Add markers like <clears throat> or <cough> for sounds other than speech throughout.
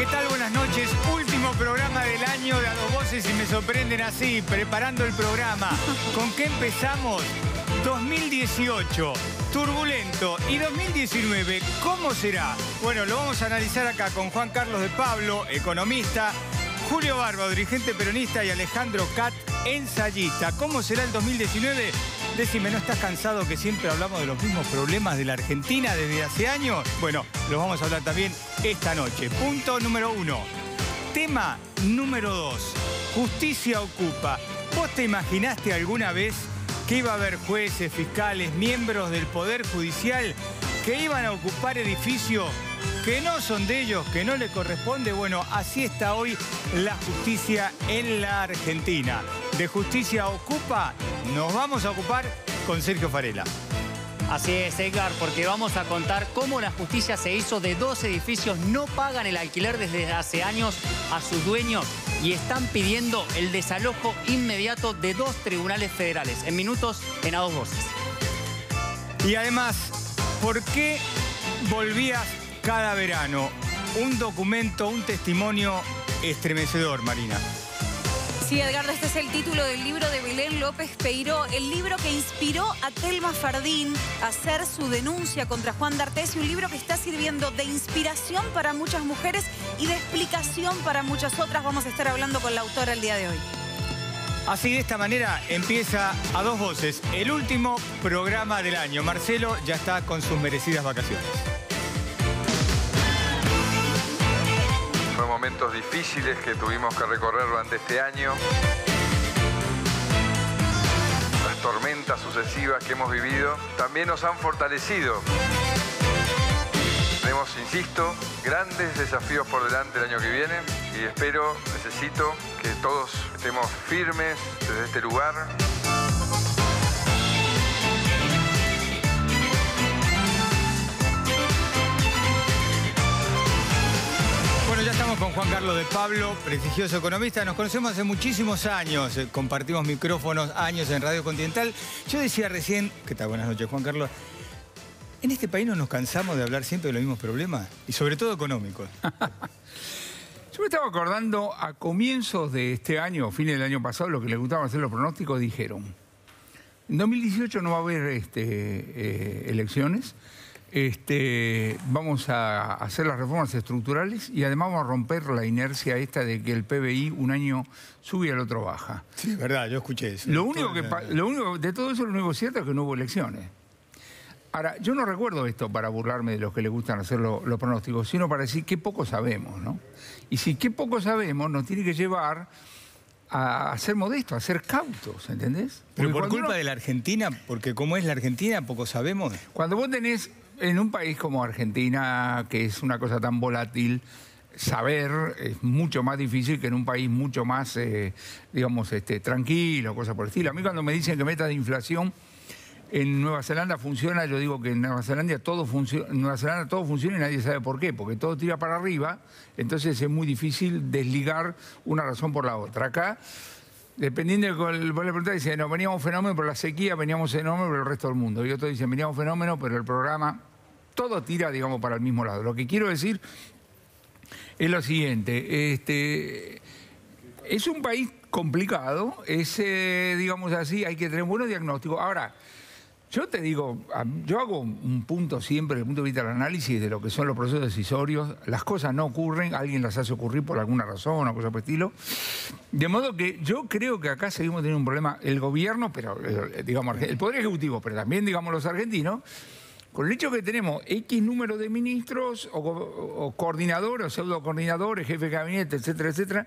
¿qué tal? Buenas noches. Último programa del año de A Dos Voces y me sorprenden así, preparando el programa. <laughs> ¿Con qué empezamos? 2018, turbulento. ¿Y 2019, cómo será? Bueno, lo vamos a analizar acá con Juan Carlos de Pablo, economista, Julio Barba, dirigente peronista, y Alejandro Cat, ensayista. ¿Cómo será el 2019? Decime, ¿no estás cansado que siempre hablamos de los mismos problemas de la Argentina desde hace años? Bueno, los vamos a hablar también esta noche. Punto número uno. Tema número dos. Justicia ocupa. ¿Vos te imaginaste alguna vez que iba a haber jueces, fiscales, miembros del Poder Judicial que iban a ocupar edificios que no son de ellos, que no le corresponde? Bueno, así está hoy la justicia en la Argentina. De justicia ocupa, nos vamos a ocupar con Sergio Farela. Así es, Edgar, porque vamos a contar cómo la justicia se hizo de dos edificios, no pagan el alquiler desde hace años a sus dueños y están pidiendo el desalojo inmediato de dos tribunales federales. En minutos, en a dos voces. Y además, ¿por qué volvías cada verano? Un documento, un testimonio estremecedor, Marina. Sí, Edgardo, este es el título del libro de Belén López Peiró, el libro que inspiró a Telma Fardín a hacer su denuncia contra Juan D'Artes, un libro que está sirviendo de inspiración para muchas mujeres y de explicación para muchas otras. Vamos a estar hablando con la autora el día de hoy. Así de esta manera empieza a dos voces el último programa del año. Marcelo ya está con sus merecidas vacaciones. Momentos difíciles que tuvimos que recorrer durante este año. Las tormentas sucesivas que hemos vivido también nos han fortalecido. Tenemos, insisto, grandes desafíos por delante el año que viene y espero, necesito que todos estemos firmes desde este lugar. Bueno, ya estamos con Juan Carlos de Pablo, prestigioso economista. Nos conocemos hace muchísimos años, eh, compartimos micrófonos años en Radio Continental. Yo decía recién, ¿qué tal? Buenas noches, Juan Carlos. En este país no nos cansamos de hablar siempre de los mismos problemas, y sobre todo económicos. <laughs> Yo me estaba acordando a comienzos de este año, fines del año pasado, lo que les gustaba hacer los pronósticos, dijeron, en 2018 no va a haber este, eh, elecciones, este, vamos a hacer las reformas estructurales y además vamos a romper la inercia esta de que el PBI un año sube y el otro baja. Sí, es verdad, yo escuché eso. Lo único que, pa- lo único, de todo eso, lo único cierto es que no hubo elecciones. Ahora, yo no recuerdo esto para burlarme de los que les gustan hacer lo- los pronósticos, sino para decir qué poco sabemos, ¿no? Y si qué poco sabemos nos tiene que llevar a, a ser modestos, a ser cautos, ¿entendés? Pero por culpa uno- de la Argentina, porque como es la Argentina, poco sabemos. Cuando vos tenés en un país como Argentina, que es una cosa tan volátil, saber es mucho más difícil que en un país mucho más, eh, digamos, este, tranquilo, cosas por el estilo. A mí cuando me dicen que meta de inflación en Nueva Zelanda funciona, yo digo que en Nueva Zelanda todo funciona, Nueva Zelanda todo funciona y nadie sabe por qué, porque todo tira para arriba, entonces es muy difícil desligar una razón por la otra. Acá Dependiendo de cuál vos le dice, no, veníamos fenómeno por la sequía, veníamos fenómeno por el resto del mundo. Y otros dicen, veníamos fenómeno, pero el programa, todo tira, digamos, para el mismo lado. Lo que quiero decir es lo siguiente, este, es un país complicado, es, eh, digamos así, hay que tener buenos diagnósticos. Ahora, yo te digo, yo hago un punto siempre, desde el punto de vista del análisis de lo que son los procesos decisorios. Las cosas no ocurren, alguien las hace ocurrir por alguna razón o cosa por el estilo. De modo que yo creo que acá seguimos teniendo un problema, el gobierno, pero eh, digamos, el Poder Ejecutivo, pero también, digamos, los argentinos, con el hecho que tenemos X número de ministros o, co- o coordinadores, o pseudo coordinadores, jefe de gabinete, etcétera, etcétera.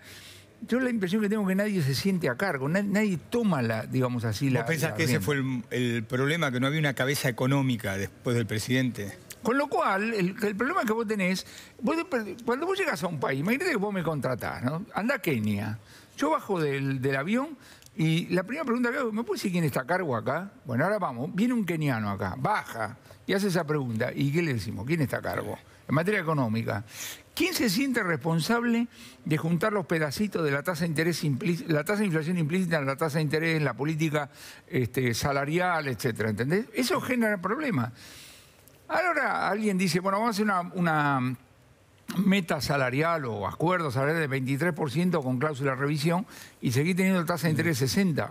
Yo la impresión que tengo que nadie se siente a cargo, na- nadie toma la, digamos así, la. ¿Vos pensás la que ese fue el, el problema, que no había una cabeza económica después del presidente? Con lo cual, el, el problema que vos tenés, vos cuando vos llegas a un país, imagínate que vos me contratás, ¿no? Anda a Kenia. Yo bajo del, del avión y la primera pregunta que hago, ¿me puede decir quién está a cargo acá? Bueno, ahora vamos, viene un keniano acá, baja y hace esa pregunta. ¿Y qué le decimos? ¿Quién está a cargo? En materia económica. ¿Quién se siente responsable de juntar los pedacitos de la tasa de interés implí- la tasa de inflación implícita, la tasa de interés, la política este, salarial, etcétera? ¿Entendés? Eso genera problemas. Ahora alguien dice, bueno, vamos a hacer una, una, meta salarial o acuerdo salarial de 23% con cláusula de revisión y seguir teniendo tasa de interés de 60.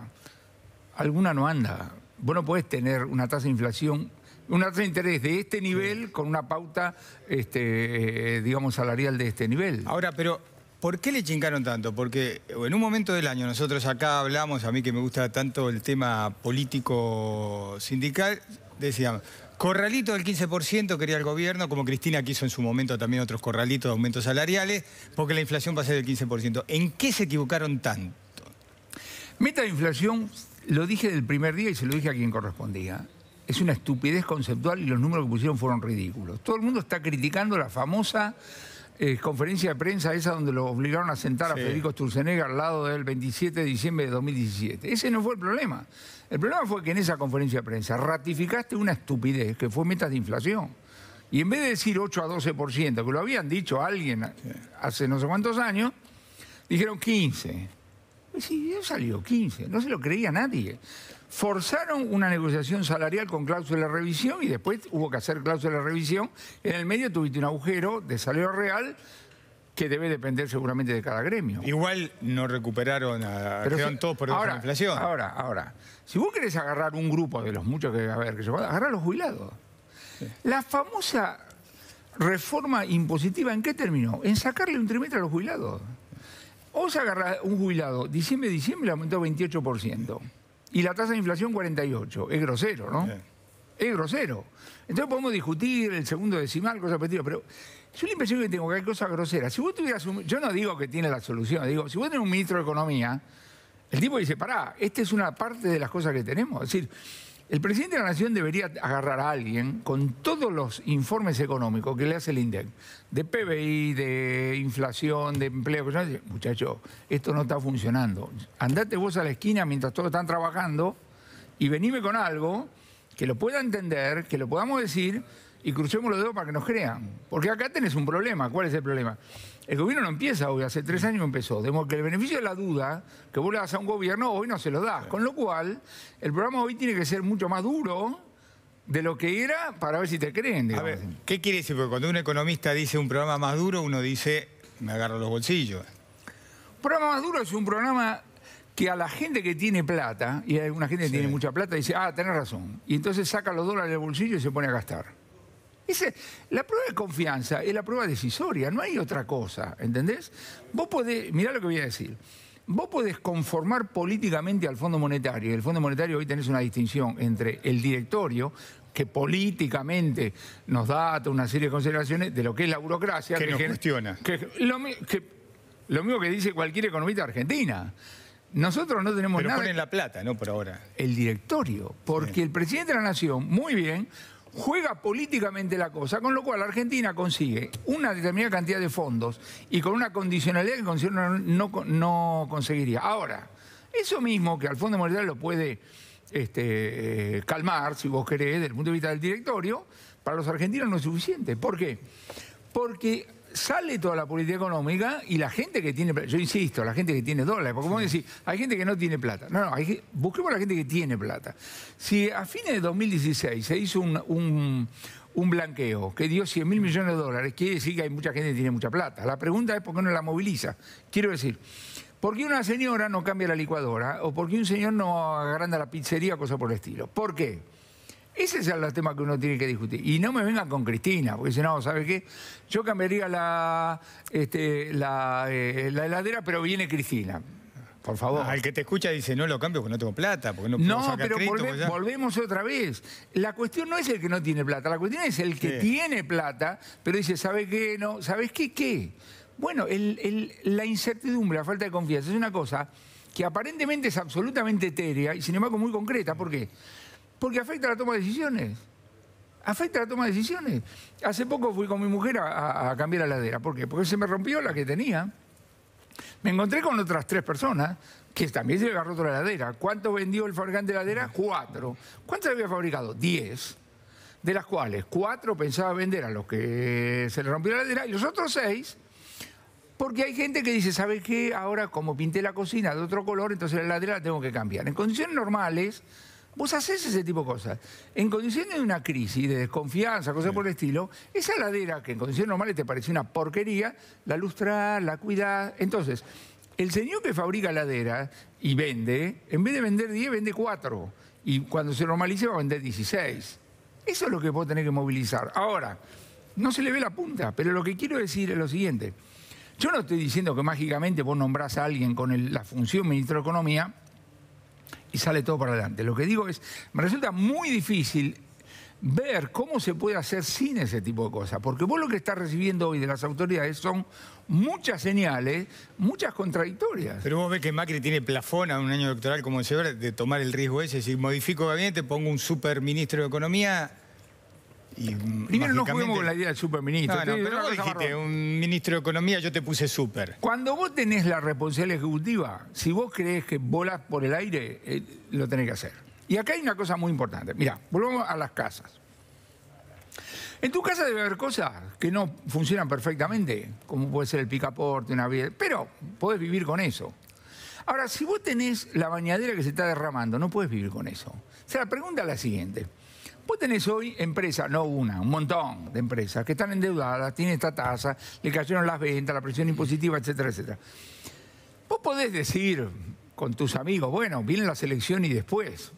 Alguna no anda. Vos no podés tener una tasa de inflación, una tasa de interés de este nivel con una pauta, este, eh, digamos, salarial de este nivel. Ahora, pero ¿por qué le chingaron tanto? Porque en un momento del año nosotros acá hablamos, a mí que me gusta tanto el tema político sindical, decíamos, corralito del 15% quería el gobierno, como Cristina quiso en su momento también otros corralitos de aumentos salariales, porque la inflación va a ser del 15%. ¿En qué se equivocaron tanto? Meta de inflación, lo dije del primer día y se lo dije a quien correspondía. Es una estupidez conceptual y los números que pusieron fueron ridículos. Todo el mundo está criticando la famosa eh, conferencia de prensa esa donde lo obligaron a sentar a. Federico Sturzenegger al lado del 27 de diciembre de 2017. Ese no fue el problema. El problema fue que en esa conferencia de prensa ratificaste una estupidez que fue metas de inflación. Y en vez de decir 8 a 12%, que lo habían dicho a alguien hace no sé cuántos años, dijeron 15. Pues sí, salió 15, no se lo creía nadie. Forzaron una negociación salarial con cláusula de revisión y después hubo que hacer cláusula de revisión. En el medio tuviste un agujero de salario real que debe depender seguramente de cada gremio. Igual no recuperaron, a, Pero quedaron si- todos por ahora, la inflación. Ahora, ahora, si vos querés agarrar un grupo de los muchos que, a ver, que se van, agarrar a los jubilados. La famosa reforma impositiva, ¿en qué terminó? En sacarle un trimestre a los jubilados. Vos agarrás un jubilado, diciembre, diciembre le aumentó 28%. Y la tasa de inflación 48%. Es grosero, ¿no? Es grosero. Entonces podemos discutir el segundo decimal, cosas estilo, pero yo la impresión que tengo que hay cosas groseras. Si vos tuvieras un, yo no digo que tiene la solución, digo, si vos tenés un ministro de Economía, el tipo dice, pará, esta es una parte de las cosas que tenemos. Es decir, el presidente de la Nación debería agarrar a alguien con todos los informes económicos que le hace el INDEC, de PBI, de inflación, de empleo, cosas así. muchacho, esto no está funcionando. Andate vos a la esquina mientras todos están trabajando y venime con algo que lo pueda entender, que lo podamos decir y crucemos los dedos para que nos crean. Porque acá tenés un problema. ¿Cuál es el problema? El gobierno no empieza hoy, hace tres años empezó. De modo que el beneficio de la duda que vos le das a un gobierno hoy no se lo das. Con lo cual, el programa hoy tiene que ser mucho más duro de lo que era para ver si te creen. A ver, ¿qué quiere decir? Porque cuando un economista dice un programa más duro, uno dice, me agarro los bolsillos. Un programa más duro es un programa que a la gente que tiene plata, y hay una gente que tiene mucha plata, dice, ah, tenés razón. Y entonces saca los dólares del bolsillo y se pone a gastar. Ese- la prueba de confianza es la prueba decisoria, no hay otra cosa, ¿entendés? Vos podés, mirá lo que voy a decir, vos podés conformar políticamente al Fondo Monetario, y el Fondo Monetario hoy tenés una distinción entre el directorio, que políticamente nos da toda una serie de consideraciones de lo que es la burocracia. Que nos gen- cuestiona. que lo, que- lo mismo que dice cualquier economista argentina. Nosotros no tenemos Pero nada ponen la plata, ¿no? Por ahora. el directorio, porque el presidente de la Nación, muy bien, juega políticamente la cosa, con lo cual Argentina consigue una determinada cantidad de fondos y con una condicionalidad que no, no conseguiría. Ahora, eso mismo que al Fondo Monetario lo puede este, eh, calmar, si vos querés, desde el punto de vista del directorio, para los argentinos no es suficiente. ¿Por qué? Porque sale toda la política económica y la gente que tiene plata, yo insisto, la gente que tiene dólares, porque vos decís, hay gente que no tiene plata. No, no, hay busquemos a la gente que tiene plata. Si a fines de 2016 se hizo un, un- un blanqueo que dio 100 mil millones de dólares, quiere decir que hay mucha gente que tiene mucha plata. La pregunta es por qué no la moviliza. Quiero decir, ¿por qué una señora no cambia la licuadora? ¿O por qué un señor no agranda la pizzería o cosas por el estilo? ¿Por qué? Ese es el tema que uno tiene que discutir. Y no me vengan con Cristina, porque dicen, no, ¿sabe qué? Yo cambiaría la, este, la, eh, la heladera, pero viene Cristina. Por favor. Al que te escucha dice, no lo cambio porque no tengo plata, porque no puedo No, sacar pero crédito, volve- porque ya- volvemos otra vez. La cuestión no es el que no tiene plata, la cuestión es el que Sí. tiene plata, pero dice, ¿sabe qué? No, ¿sabes qué? ¿Qué? Bueno, el- el- la incertidumbre, la falta de confianza es una cosa que aparentemente es absolutamente etérea y sin embargo muy concreta. ¿Por qué? Porque afecta la toma de decisiones. Afecta la toma de decisiones. Hace poco fui con mi mujer a, a- a cambiar la heladera. ¿Por qué? Porque se me rompió la que tenía. Me encontré con otras tres personas que también se le agarró la heladera. ¿Cuánto vendió el fabricante de heladera? Cuatro. ¿Cuántas había fabricado? Diez. De las cuales cuatro pensaba vender a los que se le rompió la heladera y los otros seis, porque hay gente que dice, ¿sabes qué? Ahora como pinté la cocina de otro color, entonces la heladera la tengo que cambiar. En condiciones normales, Vos haces ese tipo de cosas. En condiciones de una crisis, de desconfianza, cosas por el estilo, esa ladera que en condiciones normales te parecía una porquería, la lustrar, la cuidás. Entonces, el señor que fabrica ladera y vende, en vez de vender 10, vende 4. Y cuando se normalice va a vender 16. Eso es lo que vos tenés que movilizar. Ahora, no se le ve la punta, pero lo que quiero decir es lo siguiente. Yo no estoy diciendo que mágicamente vos nombrás a alguien con el- la función ministro de Economía y sale todo para adelante. Lo que digo es, me resulta muy difícil ver cómo se puede hacer sin ese tipo de cosas, porque vos lo que estás recibiendo hoy de las autoridades son muchas señales, muchas contradictorias. Pero vos ves que Macri tiene plafón a un año electoral como ese de tomar el riesgo ese. Si modifico gabinete, pongo un super ministro de Economía y Primero no juguemos con la idea del superministro. No, no, pero vos dijiste, un ministro de Economía, yo te puse super. Cuando vos tenés la responsabilidad ejecutiva, si vos crees que volás por el aire, eh, lo tenés que hacer. Y acá hay una cosa muy importante. Mira, volvamos a las casas. En tu casa debe haber cosas que no funcionan perfectamente, como puede ser el picaporte, una vida, pero podés vivir con eso. Ahora, si vos tenés la bañadera que se está derramando, no puedes vivir con eso. O sea, la pregunta es la siguiente. Vos tenés hoy empresas, no una, un montón de empresas que están endeudadas, tienen esta tasa, le cayeron las ventas, la presión impositiva, etcétera, etcétera. Vos podés decir con tus amigos, bueno, viene la selección y después.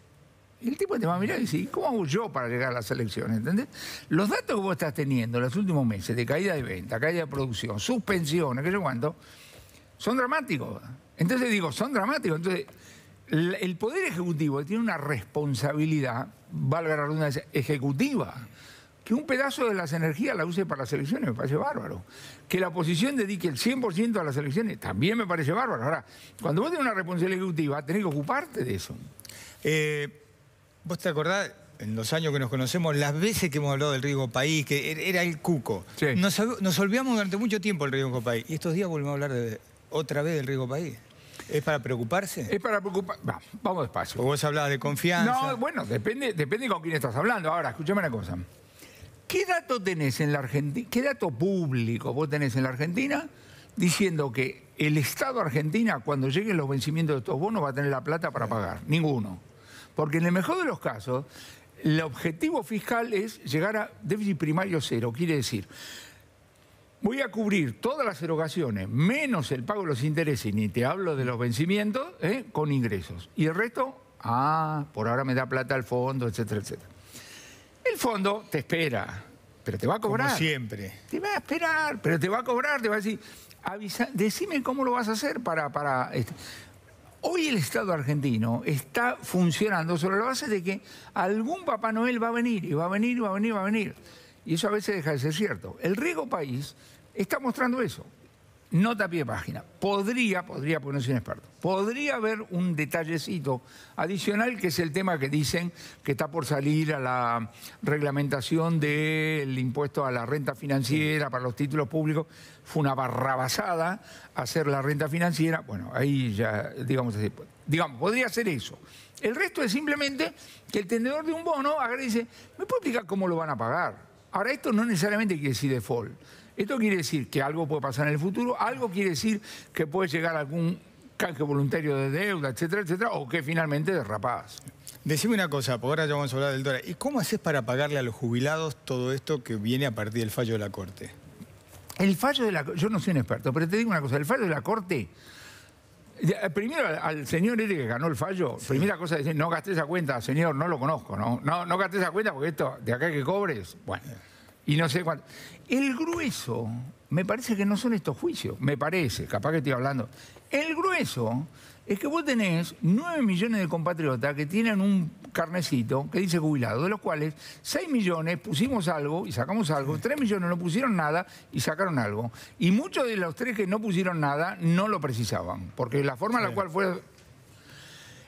Y el tipo te va a mirar y dice, ¿cómo hago yo para llegar a las elecciones? ¿Entendés? Los datos que vos estás teniendo en los últimos meses de caída de venta, caída de producción, suspensiones, qué sé cuánto, son dramáticos. Entonces digo, son dramáticos. Entonces, el Poder Ejecutivo tiene una responsabilidad, valga la redundancia, ejecutiva. Que un pedazo de las energías la use para las elecciones me parece bárbaro. Que la oposición dedique el 100% a las elecciones también me parece bárbaro. Ahora, cuando vos tenés una responsabilidad ejecutiva, tenés que ocuparte de eso. Eh, ¿Vos te acordás, en los años que nos conocemos, las veces que hemos hablado del riesgo país, que er- era el cuco? Sí. Nos, nos olvidamos durante mucho tiempo del riesgo país. Y estos días volvemos a hablar de, otra vez del riesgo país. ¿Es para preocuparse? Es para preocupar. Va, vamos despacio. O vos hablabas de confianza. No, bueno, depende, depende con quién estás hablando. Ahora, escúchame una cosa. ¿Qué dato tenés en la Argentina? ¿Qué dato público vos tenés en la Argentina diciendo que el Estado Argentina, cuando lleguen los vencimientos de estos bonos, va a tener la plata para pagar? Ninguno. Porque en el mejor de los casos, el objetivo fiscal es llegar a déficit primario cero. Quiere decir, voy a cubrir todas las erogaciones, menos el pago de los intereses, y ni te hablo de los vencimientos, ¿eh? con ingresos. Y el resto, ah, por ahora me da plata el fondo, etcétera, etcétera. El fondo te espera, pero te va a como cobrar. siempre. Te va a esperar, pero te va a cobrar, te va a decir, avisa, decime cómo lo vas a hacer para... para este". Hoy el Estado argentino está funcionando sobre la base de que algún Papá Noel va a venir, y va a venir, y va a venir, y va a venir. Y eso a veces deja de ser cierto. El riego país está mostrando eso. Nota pie de página. Podría, podría, soy un experto, podría haber un detallecito adicional que es el tema que dicen que está por salir a la reglamentación del impuesto a la renta financiera para los títulos públicos. Fue una barrabasada hacer la renta financiera. Bueno, ahí ya, digamos así, digamos, podría ser eso. El resto es simplemente que el tenedor de un bono dice, ¿me puede explicar cómo lo van a pagar? Ahora, esto no necesariamente quiere decir default. Esto quiere decir que algo puede pasar en el futuro, algo quiere decir que puede llegar algún canje voluntario de deuda, etcétera, etcétera, o que finalmente derrapás. Decime una cosa, porque ahora ya vamos a hablar del dólar. ¿Y cómo haces para pagarle a los jubilados todo esto que viene a partir del fallo de la Corte? El fallo de la... Yo no soy un experto, pero te digo una cosa, el fallo de la Corte... ya, Primero al, señor ese que ganó el fallo, primera cosa es decir, no gasté esa cuenta, señor, no lo conozco, ¿no? No, no gasté esa cuenta porque esto, de acá que cobres, bueno, y no sé cuánto. El grueso, me parece que no son estos juicios, me parece, capaz que estoy hablando. El grueso es que vos tenés 9 millones de compatriotas que tienen un carnecito que dice jubilado, de los cuales 6 millones pusimos algo y sacamos algo, 3 millones no pusieron nada y sacaron algo. Y muchos de los tres que no pusieron nada no lo precisaban, porque la forma en la cual fue...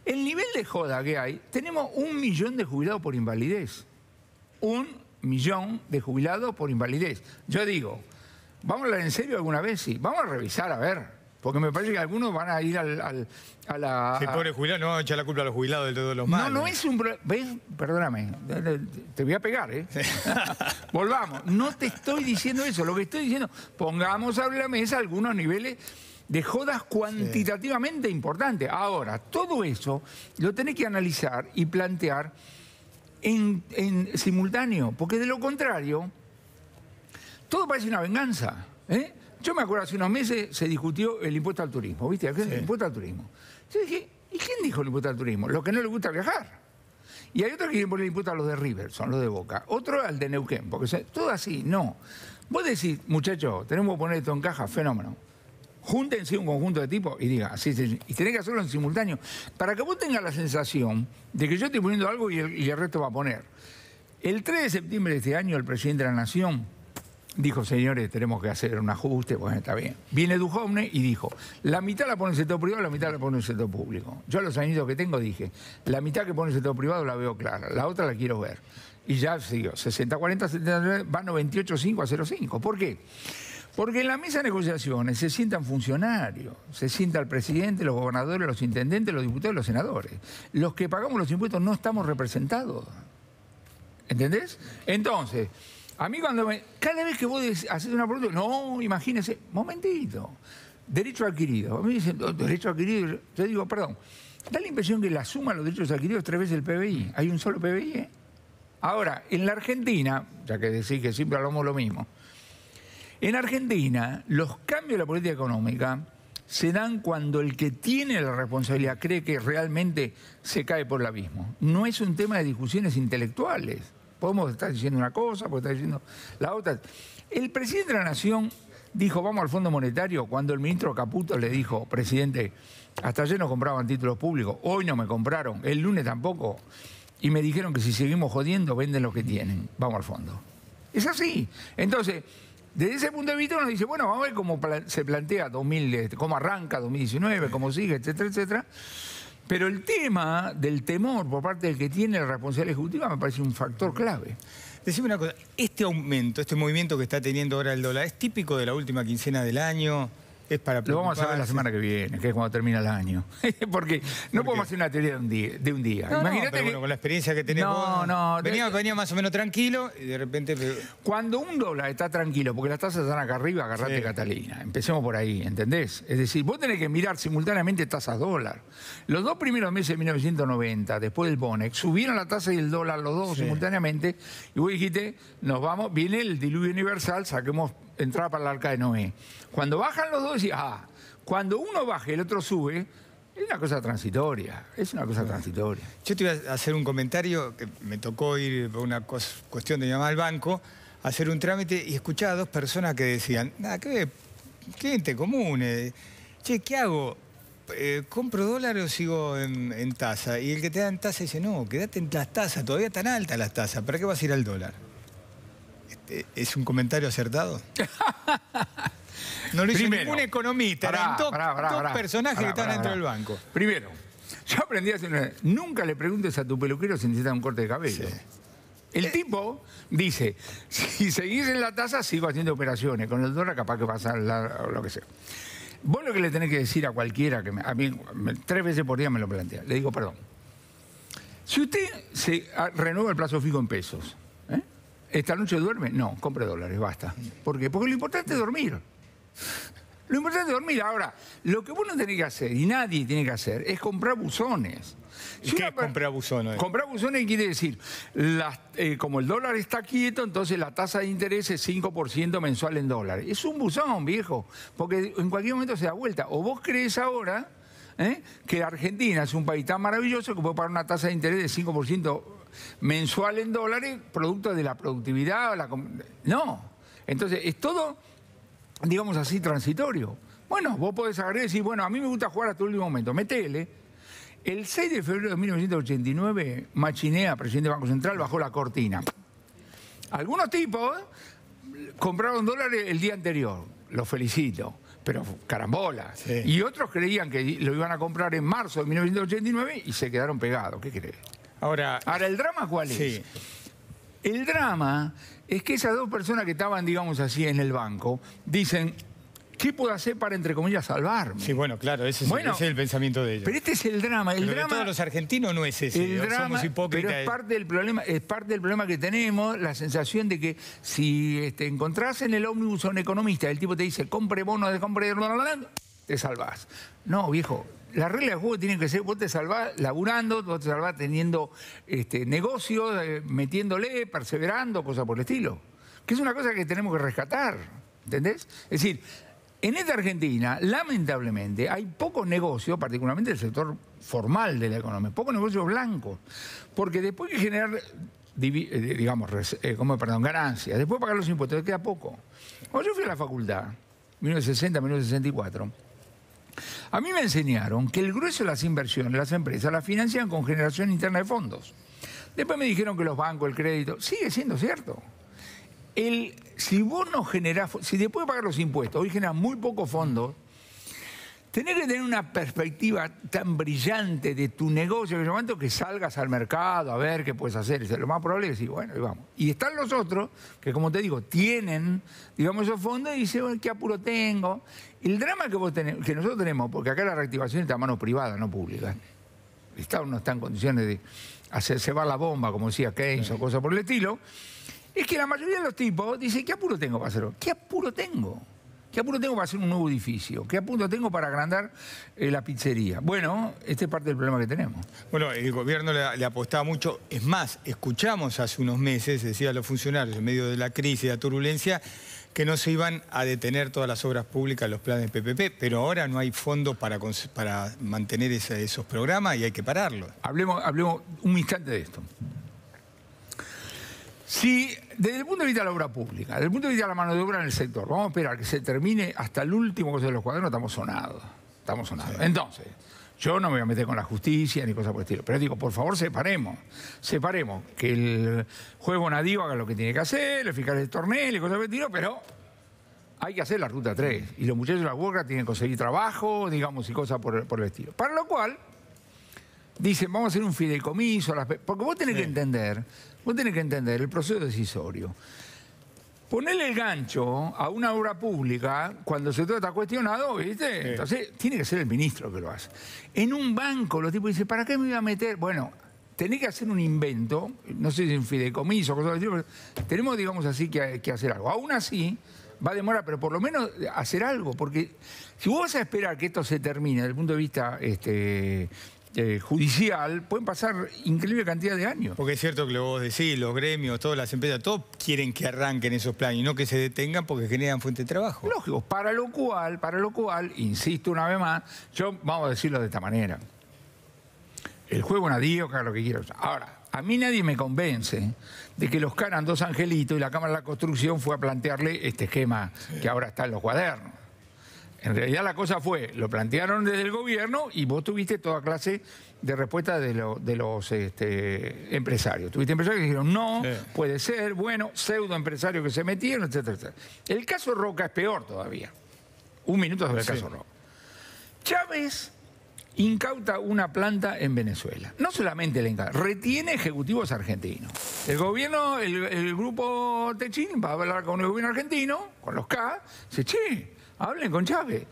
El nivel de joda que hay, tenemos un millón de jubilados por invalidez. Un millón de jubilados por invalidez. Yo digo, ¿vamos a hablar en serio alguna vez? Sí. Vamos a revisar, a ver. Porque me parece que algunos van a ir al- al- a la... Sí, pobre jubilado, no vamos a echar la culpa a los jubilados de todos los no, males. no es un problema. ¿Ves? Perdóname. Te voy a pegar, ¿eh? <laughs> Volvamos. No te estoy diciendo eso. Lo que estoy diciendo, pongamos sobre la mesa algunos niveles de jodas cuantitativamente importantes. Ahora, todo eso lo tenés que analizar y plantear en, en simultáneo, porque de lo contrario, todo parece una venganza. ¿eh? Yo me acuerdo hace unos meses se discutió el impuesto al turismo, ¿viste? El impuesto al turismo. Yo dije, ¿y quién dijo el impuesto al turismo? Los que no les gusta viajar. Y hay otros que quieren poner el impuesto a los de River, son los de Boca. Otro al de Neuquén, porque todo así, no. Vos decís, muchachos, tenemos que poner esto en caja, fenómeno. Júntense un conjunto de tipos y diga, sí, sí, sí. y tenés que hacerlo en simultáneo, para que vos tengas la sensación de que yo estoy poniendo algo y el, resto va a poner. El 3 de septiembre de este año, el presidente de la Nación dijo, señores, tenemos que hacer un ajuste, bueno, está bien. Viene Duhovne y dijo, la mitad la pone el sector privado, la mitad la pone el sector público. Yo a los añitos que tengo dije, la mitad que pone el sector privado la veo clara, la otra la quiero ver. Y ya siguió, 60-40, 70 va 98-5 a 0-5. ¿Por qué? Porque en la mesa de negociaciones se sientan funcionarios, se sienta el presidente, los gobernadores, los intendentes, los diputados y los senadores. Los que pagamos los impuestos no estamos representados. ¿Entendés? Entonces, a mí cuando me... Cada vez que vos haces una pregunta, no, imagínese, momentito, derecho adquirido. A mí me dicen, "Oh, derecho adquirido, yo digo, perdón, da la impresión que la suma de los derechos adquiridos es tres veces el PBI. Hay un solo PBI, ¿eh? Ahora, en la Argentina, ya que decís que siempre hablamos lo mismo, en Argentina, los cambios de la política económica se dan cuando el que tiene la responsabilidad cree que realmente se cae por el abismo. No es un tema de discusiones intelectuales. Podemos estar diciendo una cosa, podemos estar diciendo la otra. El presidente de la Nación dijo, vamos al Fondo Monetario, cuando el ministro Caputo le dijo, presidente, hasta ayer no compraban títulos públicos, hoy no me compraron, el lunes tampoco, y me dijeron que si seguimos jodiendo, venden lo que tienen, vamos al fondo. Es así. Entonces, desde ese punto de vista uno dice, bueno, vamos a ver cómo se plantea 2000, este, cómo arranca 2019, cómo sigue, etcétera, etcétera. Pero el tema del temor por parte del que tiene la responsabilidad ejecutiva me parece un factor clave. Decime una cosa, este aumento, este movimiento que está teniendo ahora el dólar, ¿es típico de la última quincena del año? ¿Es para Lo vamos a saber la semana que viene, que es cuando termina el año. <laughs> Porque no podemos hacer una teoría de un día. De un día. No, no, Imagínate pero que bueno, con la experiencia que tenés No, vos, no, venía, de- venía más o menos tranquilo y de repente... Cuando un dólar está tranquilo, porque las tasas están acá arriba, agarrate Sí. Catalina. Empecemos por ahí, ¿entendés? Es decir, vos tenés que mirar simultáneamente tasas dólar. Los dos primeros meses de 1990, después del Bonex, subieron la tasa y el dólar los dos Sí. simultáneamente. Y vos dijiste, nos vamos, viene el diluvio universal, saquemos entrada para el arca de Noé. Cuando bajan los dos, decís, ah, cuando uno baja y el otro sube, es una cosa transitoria. Es una cosa transitoria. Yo te iba a hacer un comentario que me tocó ir por una cuestión de llamar al banco, hacer un trámite y escuchaba a dos personas que decían, nada, ver, cliente común, eh, che, ¿qué hago? Eh, ¿Compro dólares o sigo en, en tasa? Y el que te da en tasa dice, no, quédate en las tasas, todavía están altas las tasas, ¿para qué vas a ir al dólar? Este, ¿Es un comentario acertado? <laughs> No lo hizo Primero. ningún economista, Pará, eran dos, pará, pará, dos pará. personajes que estaban pará, dentro del banco. Primero, yo aprendí a hacer una... Nunca le preguntes a tu peluquero si necesita un corte de cabello. El tipo dice, si seguís en la tasa, sigo haciendo operaciones. Con el dólar capaz que pasa la- o lo que sea. Vos lo que le tenés que decir a cualquiera, que me- a mí me- tres veces por día me lo plantea, le digo, perdón. Si usted se ah, renueva el plazo fijo en pesos, ¿eh? ¿Esta noche duerme? No, compre dólares, basta. ¿Por qué? Porque lo importante es dormir. Lo importante es dormir. Ahora, lo que vos no tenés que hacer, y nadie tiene que hacer, es comprar buzones. ¿Y Si qué es comprar buzones? Comprar buzones quiere decir, las- eh, como el dólar está quieto, entonces la tasa de interés es 5% mensual en dólares. Es un buzón, viejo, porque en cualquier momento se da vuelta. O vos crees ahora ¿eh? que Argentina es un país tan maravilloso que puede pagar una tasa de interés de 5% mensual en dólares, producto de la productividad. la no. Entonces, es todo digamos así, transitorio. Bueno, vos podés agregar y decir, bueno, a mí me gusta jugar hasta el último momento, metele. El 6 de febrero de 1989, Machinea, presidente del Banco Central, bajó la cortina. Algunos tipos compraron dólares el día anterior, los felicito, pero carambola. Sí. Y otros creían que lo iban a comprar en marzo de 1989 y se quedaron pegados. ¿Qué crees? Ahora, Ahora, ¿el drama cuál es? sí. El drama es que esas dos personas que estaban, digamos así, en el banco, dicen, ¿qué puedo hacer para, entre comillas, salvarme? Sí, bueno, claro, ese es, Bueno, ese es el pensamiento de ellos. Pero este es el drama. El Pero de drama, todos los argentinos no es ese. el drama, somos hipócritas. pero es parte del problema, es parte del problema que tenemos, la sensación de que si este, encontrás en el ómnibus a un economista, el tipo te dice, compre bonos de compre, te salvás. No, viejo, la regla de juego tiene que ser, vos te salvás laburando, vos te salvás teniendo este, negocios, eh, metiéndole, perseverando, cosas por el estilo. Que es una cosa que tenemos que rescatar, ¿entendés? Es decir, en esta Argentina, lamentablemente, hay pocos negocios, particularmente el sector formal de la economía, pocos negocios blancos. Porque después de generar, eh, digamos, eh, como, perdón, ganancias, después de pagar los impuestos, queda poco. Cuando yo fui a la facultad, 1960, 1964, a mí me enseñaron que el grueso de las inversiones, las empresas, las financian con generación interna de fondos. Después me dijeron que los bancos, el crédito, sigue siendo cierto. El, si vos no generás, si después de pagar los impuestos, hoy generas muy pocos fondos, tenés que tener una perspectiva tan brillante de tu negocio que en el momento que salgas al mercado a ver qué puedes hacer, es lo más probable es decir, bueno, y vamos. Y están los otros que, como te digo, tienen, digamos, esos fondos y dicen, bueno, ¿qué apuro tengo? El drama que, vos tenés- que nosotros tenemos, porque acá la reactivación está a mano privada, no pública. El Estado no está en condiciones de hacerse va la bomba, como decía Keynes o cosas por el estilo, es que la mayoría de los tipos dicen, ¿qué apuro tengo hacerlo? ¿Qué apuro tengo? ¿Qué apuro tengo para hacer un nuevo edificio? ¿Qué apuro tengo para agrandar eh, la pizzería? Bueno, este es parte del problema que tenemos. Bueno, el gobierno le, le apostaba mucho. Es más, escuchamos hace unos meses, decían los funcionarios, en medio de la crisis, de la turbulencia, que no se iban a detener todas las obras públicas, los planes PPP, pero ahora no hay fondos para, para mantener esa- esos programas y hay que pararlos. Hablemos, hablemos un instante de esto. Si desde el punto de vista de la obra pública, desde el punto de vista de la mano de obra en el sector, vamos a esperar que se termine hasta el último cosa de los cuadernos, estamos sonados. Estamos sonados. Entonces, yo no me voy a meter con la justicia ni cosas por el estilo, pero digo, por favor, separemos. Separemos que el juez Bonadío haga lo que tiene que hacer, el fiscal de torneo y cosas por el estilo, pero hay que hacer la ruta 3. Y los muchachos de la huelga tienen que conseguir trabajo, digamos, y cosas por, por el estilo. Para lo cual, dicen, vamos a hacer un fideicomiso, porque vos tenés que entender, vos tenés que entender el proceso decisorio. Ponerle el gancho a una obra pública cuando sector está cuestionado, ¿viste? Entonces, tiene que ser el ministro que lo hace. En un banco, los tipos dicen, ¿para qué me voy a meter? Bueno, tenés que hacer un invento, no sé si es un fideicomiso, cosas así, pero tenemos, digamos así, que, que hacer algo. Aún así, va a demorar, pero por lo menos hacer algo, porque si vos vas a esperar que esto se termine desde el punto de vista este, eh, judicial, pueden pasar increíble cantidad de años. Porque es cierto que lo vos decís, los gremios, todas las empresas, todos quieren que arranquen esos planes y no que se detengan porque generan fuente de trabajo. Lógico, para lo cual, para lo cual, insisto una vez más, yo vamos a decirlo de esta manera. El juego nadie que lo que quiera. Ahora, a mí nadie me convence de que los caran dos angelitos y la Cámara de la Construcción fue a plantearle este esquema que ahora está en los cuadernos. En realidad la cosa fue, lo plantearon desde el gobierno y vos tuviste toda clase de respuesta de, lo- de los este, empresarios. Tuviste empresarios que dijeron, no, Sí. puede ser, bueno, pseudo empresarios que se metieron, etcétera, etcétera. El caso Roca es peor todavía. Un minuto sobre el caso Roca. Chávez incauta una planta en Venezuela. No solamente le incauta, retiene ejecutivos argentinos. El gobierno, el, el grupo Techín va a hablar con el gobierno argentino, con los K, dice, che, hablen con Chávez.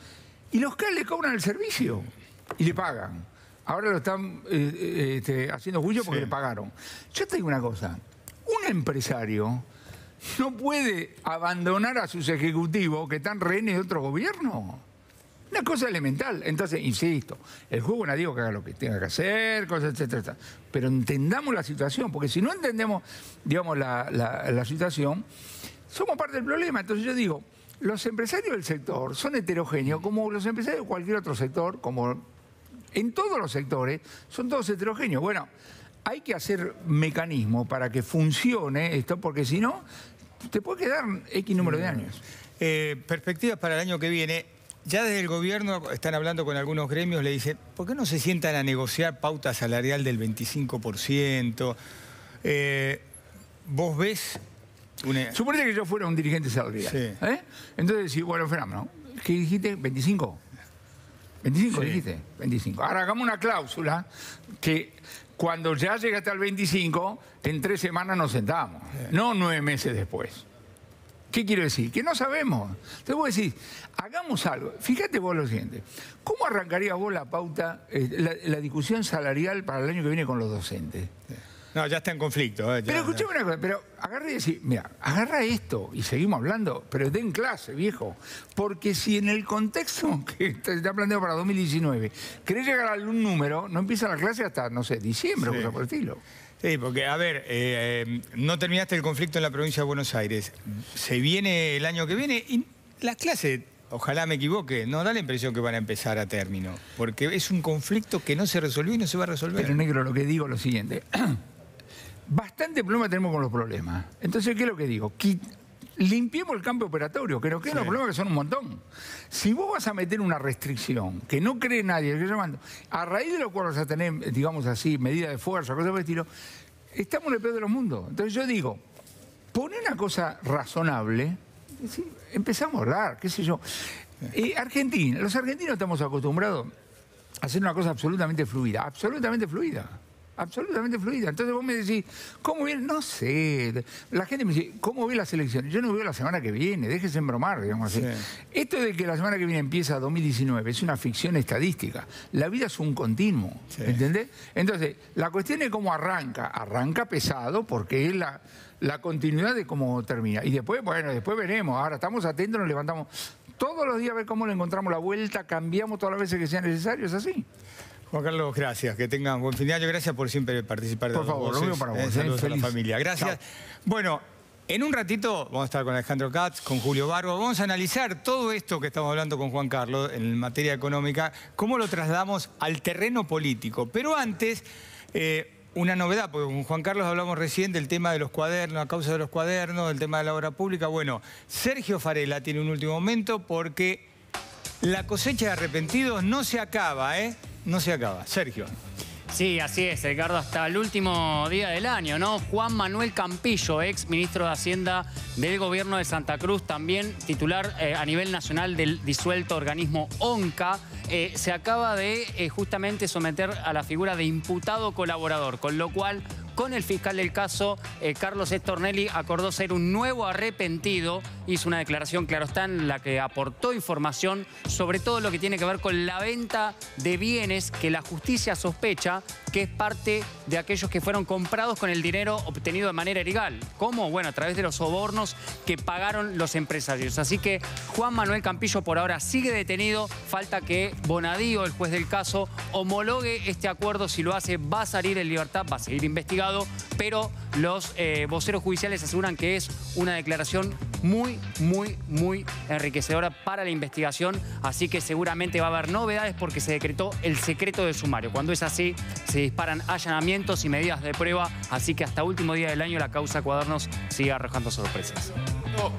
Y los K le cobran el servicio y le pagan. Ahora lo están eh, eh, este, haciendo juicio porque Sí. le pagaron. Yo te digo una cosa, un empresario no puede abandonar a sus ejecutivos que están rehenes de otro gobierno. Una cosa elemental. Entonces, insisto, el juego no digo que haga lo que tenga que hacer, cosas, etcétera, etcétera. Pero entendamos la situación, porque si no entendemos, digamos, la, la- la situación, somos parte del problema. Entonces yo digo, los empresarios del sector son heterogéneos, como los empresarios de cualquier otro sector, como en todos los sectores, son todos heterogéneos. Bueno, hay que hacer mecanismos para que funcione esto, porque si no, te puede quedar X número de años. Eh, perspectivas para el año que viene. Ya desde el gobierno están hablando con algunos gremios, le dicen, ¿por qué no se sientan a negociar pauta salarial del 25%? Eh, ¿Vos ves una... Suponete que yo fuera un dirigente salarial. Sí. ¿eh? Entonces, sí, bueno, fenómeno. ¿Qué dijiste? ¿25? ¿25 Sí. dijiste? 25. Ahora hagamos una cláusula que cuando ya llegaste al 25, en tres semanas nos sentamos. No nueve meses después. ¿Qué quiero decir? Que no sabemos. Entonces vos decís, hagamos algo. Fíjate vos lo siguiente. ¿Cómo arrancaría vos la pauta, eh, la, la discusión salarial para el año que viene con los docentes? No, ya está en conflicto. eh, ya- Pero escuchame una cosa, pero agarra y decir, mira, agarra esto y seguimos hablando, pero den clase, viejo. Porque si en el contexto <laughs> que está planteado para 2019 querés llegar a un número, no empieza la clase hasta, no sé, diciembre o cosa por el estilo. Sí, porque, a ver, eh, eh, no terminaste el conflicto en la provincia de Buenos Aires. Se viene el año que viene y las clases, ojalá me equivoque, no da la impresión que van a empezar a término. Porque es un conflicto que no se resolvió y no se va a resolver. Pero negro, lo que digo es lo siguiente. <clears throat> Bastante problema tenemos con los problemas. Entonces, ¿qué es lo que digo? Limpiemos el campo operatorio, que nos quedan los problemas que son un montón. Si vos vas a meter una restricción que no cree nadie, que llamando, a raíz de lo cual vas a tener, digamos así, medidas de fuerza, cosas por el estilo, estamos en el peor de los mundos. Entonces yo digo, pone una cosa razonable, sí, empezamos a hablar, qué sé yo. Eh, Argentina, los argentinos estamos acostumbrados a hacer una cosa absolutamente fluida, absolutamente fluida. Absolutamente fluida. Entonces vos me decís, ¿cómo viene? No sé. La gente me dice, ¿cómo ve las elecciones? Yo no veo la semana que viene, déjese bromar, digamos así. Sí. Esto de que la semana que viene empieza 2019 es una ficción estadística. La vida es un continuo, Sí. ¿entendés? Entonces, la cuestión es cómo arranca. Arranca pesado porque es la, la continuidad de cómo termina. Y después, bueno, después veremos. Ahora estamos atentos, nos levantamos todos los días a ver cómo le encontramos la vuelta, cambiamos todas las veces que sea necesario, es así. Juan Carlos, gracias. Que tengan buen fin de año. Gracias por siempre participar de Por favor, lo Voces. mismo para vos, Eh, saludos a la familia. Gracias. Bueno, en un ratito vamos a estar con Alejandro Katz, con Julio Barbo. Vamos a analizar todo esto que estamos hablando con Juan Carlos en materia económica, cómo lo trasladamos al terreno político. Pero antes, eh, una novedad, porque con Juan Carlos hablamos recién del tema de los cuadernos, a causa de los cuadernos, del tema de la obra pública. Bueno, Sergio Farela tiene un último momento porque la cosecha de arrepentidos no se acaba, ¿eh? No se acaba. Sergio. Sí, así es, Edgardo, hasta el último día del año, ¿no? Juan Manuel Campillo, ex ministro de Hacienda del gobierno de Santa Cruz, también titular eh, a nivel nacional del disuelto organismo ONCA, eh, se acaba de eh, justamente someter a la figura de imputado colaborador, con lo cual con el fiscal del caso, eh, Carlos Estornelli, acordó ser un nuevo arrepentido. Hizo una declaración, claro está, en la que aportó información sobre todo lo que tiene que ver con la venta de bienes que la justicia sospecha que es parte de aquellos que fueron comprados con el dinero obtenido de manera ilegal. ¿Cómo? Bueno, a través de los sobornos que pagaron los empresarios. Así que Juan Manuel Campillo por ahora sigue detenido. Falta que Bonadío, el juez del caso, homologue este acuerdo. Si lo hace, va a salir en libertad, va a seguir investigado. Pero los eh, voceros judiciales aseguran que es una declaración muy, muy, muy enriquecedora para la investigación. Así que seguramente va a haber novedades porque se decretó el secreto de sumario. Cuando es así, se disparan allanamientos y medidas de prueba. Así que hasta último día del año la causa Cuadernos sigue arrojando sorpresas.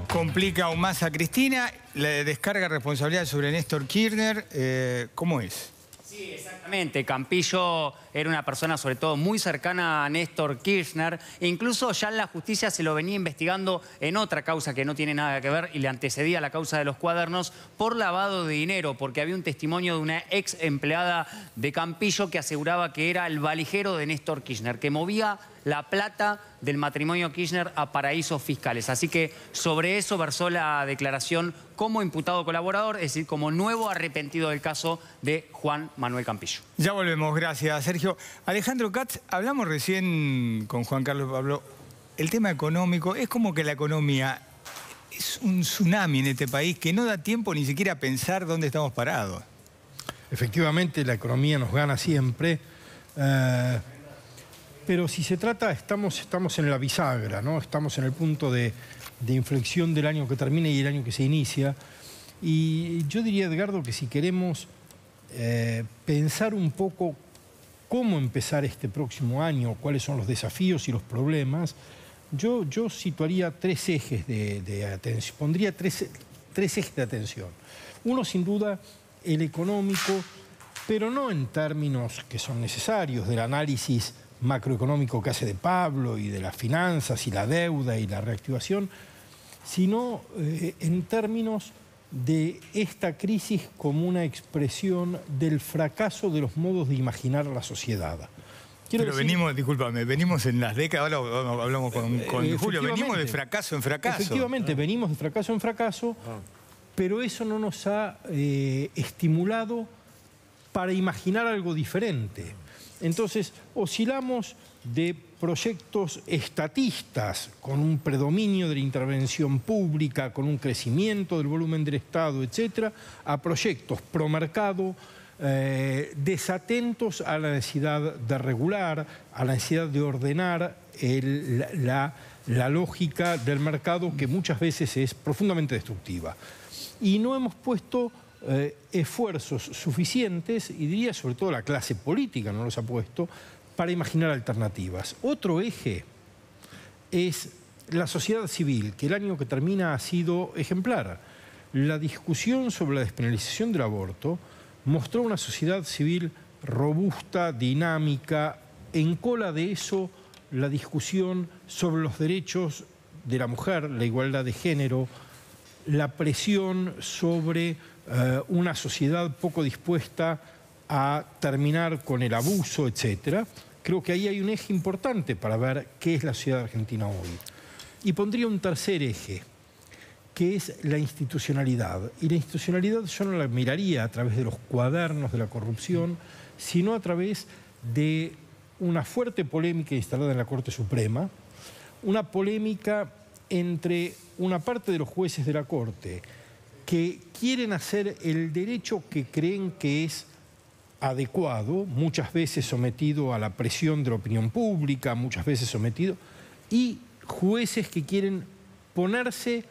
Complica aún más a Cristina, le descarga responsabilidad sobre Néstor Kirchner. eh, ¿Cómo es? Sí, exactamente. Campillo era una persona sobre todo muy cercana a Néstor Kirchner. E incluso ya en la justicia se lo venía investigando en otra causa que no tiene nada que ver y le antecedía la causa de los cuadernos por lavado de dinero, porque había un testimonio de una ex empleada de Campillo que aseguraba que era el valijero de Néstor Kirchner, que movía la plata del matrimonio Kirchner a paraísos fiscales. Así que sobre eso versó la declaración como imputado colaborador, es decir, como nuevo arrepentido del caso de Juan Manuel Campillo. Ya volvemos, gracias Sergio. Alejandro Katz, hablamos recién con Juan Carlos Pablo. El tema económico, es como que la economía es un tsunami en este país que no da tiempo ni siquiera a pensar dónde estamos parados. Efectivamente, la economía nos gana siempre. eh, pero si se trata, estamos, estamos en la bisagra, ¿no? Estamos en el punto de, inflexión del año que termina y el año que se inicia. Y yo diría, Edgardo, que si queremos eh, pensar un poco cómo empezar este próximo año, cuáles son los desafíos y los problemas, yo, yo situaría tres ejes de, de atención, pondría tres, tres ejes de atención. Uno, sin duda, el económico, pero no en términos que son necesarios del análisis macroeconómico que hace de Pablo y de las finanzas y la deuda y la reactivación, sino eh, en términos de esta crisis como una expresión del fracaso de los modos de imaginar la sociedad. Quiero Pero decir- venimos, discúlpame, venimos en las décadas, ahora hablamos con, con Eh, Julio, venimos de fracaso en fracaso. Efectivamente, venimos de fracaso en fracaso, pero eso no nos ha eh, estimulado para imaginar algo diferente. Entonces, oscilamos de proyectos estatistas con un predominio de la intervención pública, con un crecimiento del volumen del Estado, etcétera, a proyectos pro mercado, eh, desatentos a la necesidad de regular, a la necesidad de ordenar la, lógica del mercado que muchas veces es profundamente destructiva. Y no hemos puesto eh, esfuerzos suficientes, y diría sobre todo la clase política no los ha puesto, para imaginar alternativas. Otro eje es la sociedad civil, que el año que termina ha sido ejemplar. La discusión sobre la despenalización del aborto mostró una sociedad civil robusta, dinámica, en cola de eso la discusión sobre los derechos de la mujer, la igualdad de género, la presión sobre eh, una sociedad poco dispuesta a terminar con el abuso, etc. Creo que ahí hay un eje importante para ver qué es la sociedad argentina hoy. Y pondría un tercer eje, que es la institucionalidad. Y la institucionalidad yo no la miraría a través de los cuadernos de la corrupción, sino a través de una fuerte polémica instalada en la Corte Suprema, una polémica entre una parte de los jueces de la Corte que quieren hacer el derecho que creen que es adecuado, muchas veces sometido a la presión de la opinión pública, muchas veces sometido, y jueces que quieren ponerse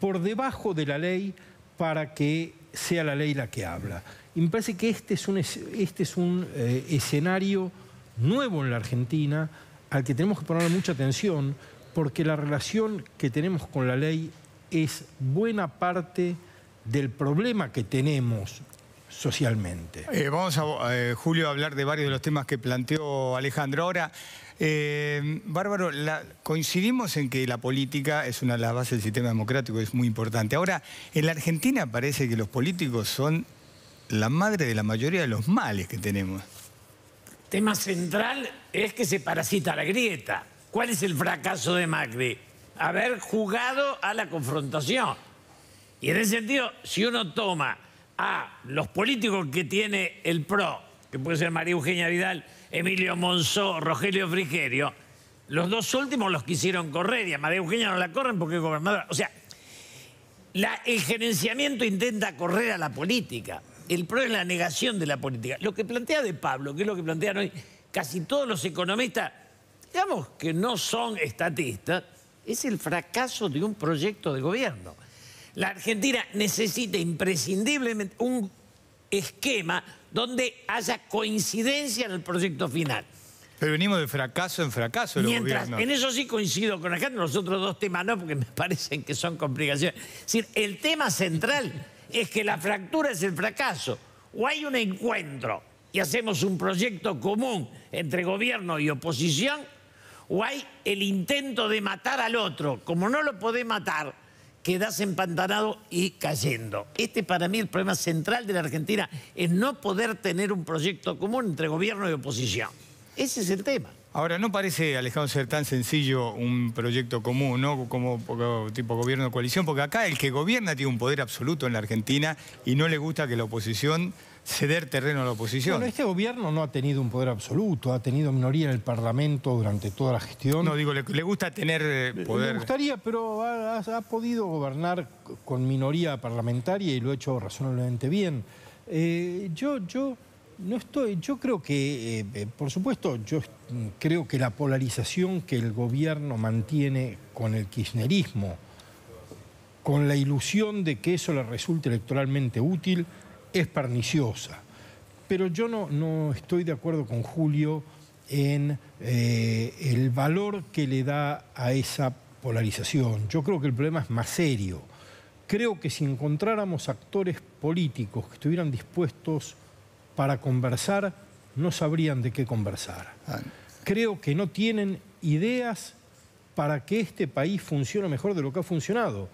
por debajo de la ley para que sea la ley la que habla. Y me parece que este es un, este es un eh, escenario nuevo en la Argentina al que tenemos que poner mucha atención porque la relación que tenemos con la ley es buena parte del problema que tenemos socialmente. Eh, vamos a, eh, Julio, a hablar de varios de los temas que planteó Alejandro. Ahora, eh, Bárbaro, coincidimos en que la política es una de las bases del sistema democrático, es muy importante. Ahora, en la Argentina parece que los políticos son la madre de la mayoría de los males que tenemos. Tema central es que se parasita la grieta. ¿Cuál es el fracaso de Macri? Haber jugado a la confrontación. Y en ese sentido, si uno toma a los políticos que tiene el PRO, que puede ser María Eugenia Vidal, Emilio Monzó, Rogelio Frigerio, los dos últimos los quisieron correr y a María Eugenia no la corren porque es gobernadora. O sea, el gerenciamiento intenta correr a la política. El PRO es la negación de la política. Lo que plantea de Pablo, que es lo que plantean hoy casi todos los economistas, digamos que no son estatistas, es el fracaso de un proyecto de gobierno. La Argentina necesita imprescindiblemente un esquema donde haya coincidencia en el proyecto final. Pero venimos de fracaso en fracaso el Mientras, En eso sí coincido con Alejandro, los otros dos temas no, porque me <laughs> parecen que son complicaciones. Es decir, el tema central es que la fractura es el fracaso. O hay un encuentro y hacemos un proyecto común entre gobierno y oposición, o hay el intento de matar al otro. Como no lo podés matar, quedás empantanado y cayendo. Este para mí el problema central de la Argentina es no poder tener un proyecto común entre gobierno y oposición. Ese es el tema. Ahora, no parece, Alejandro, ser tan sencillo un proyecto común, ¿no? Como, tipo gobierno de coalición, porque acá el que gobierna tiene un poder absoluto en la Argentina y no le gusta que la oposición ceder terreno a la oposición. Bueno, este gobierno no ha tenido un poder absoluto, ha tenido minoría en el Parlamento durante toda la gestión. No, digo, le, gusta tener eh, poder. Le gustaría, pero ha, podido gobernar con minoría parlamentaria y lo ha hecho razonablemente bien. Eh, yo, yo no estoy, yo creo que, eh, eh, por supuesto, yo creo que la polarización que el gobierno mantiene con el kirchnerismo, con la ilusión de que eso le resulte electoralmente útil, es perniciosa. Pero yo no, no estoy de acuerdo con Julio en eh, el valor que le da a esa polarización. Yo creo que el problema es más serio. Creo que si encontráramos actores políticos que estuvieran dispuestos para conversar no sabrían de qué conversar. Ah. Creo que no tienen ideas para que este país funcione mejor de lo que ha funcionado.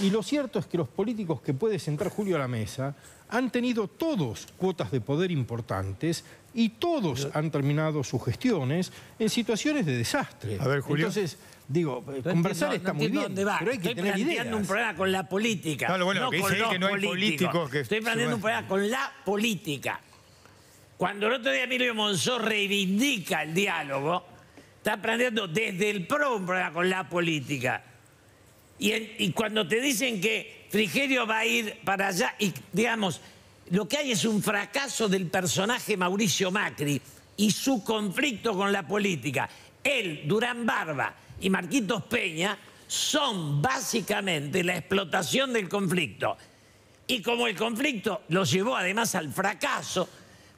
Y lo cierto es que los políticos que puede sentar Julio a la mesa han tenido todos cuotas de poder importantes y todos han terminado sus gestiones en situaciones de desastre. A ver, Julio. Entonces, digo, conversar está muy bien, pero hay que Estoy tener planteando un problema con la política. No, bueno, no que con dice que no hay políticos que... Estoy planteando un problema con la política. Cuando el otro día Emilio Monzó reivindica el diálogo, está planteando desde el PRO con la política. Y, cuando te dicen que Frigerio va a ir para allá, y digamos, lo que hay es un fracaso del personaje Mauricio Macri y su conflicto con la política. Él, Durán Barba y Marquitos Peña son básicamente la explotación del conflicto. Y como el conflicto los llevó además al fracaso,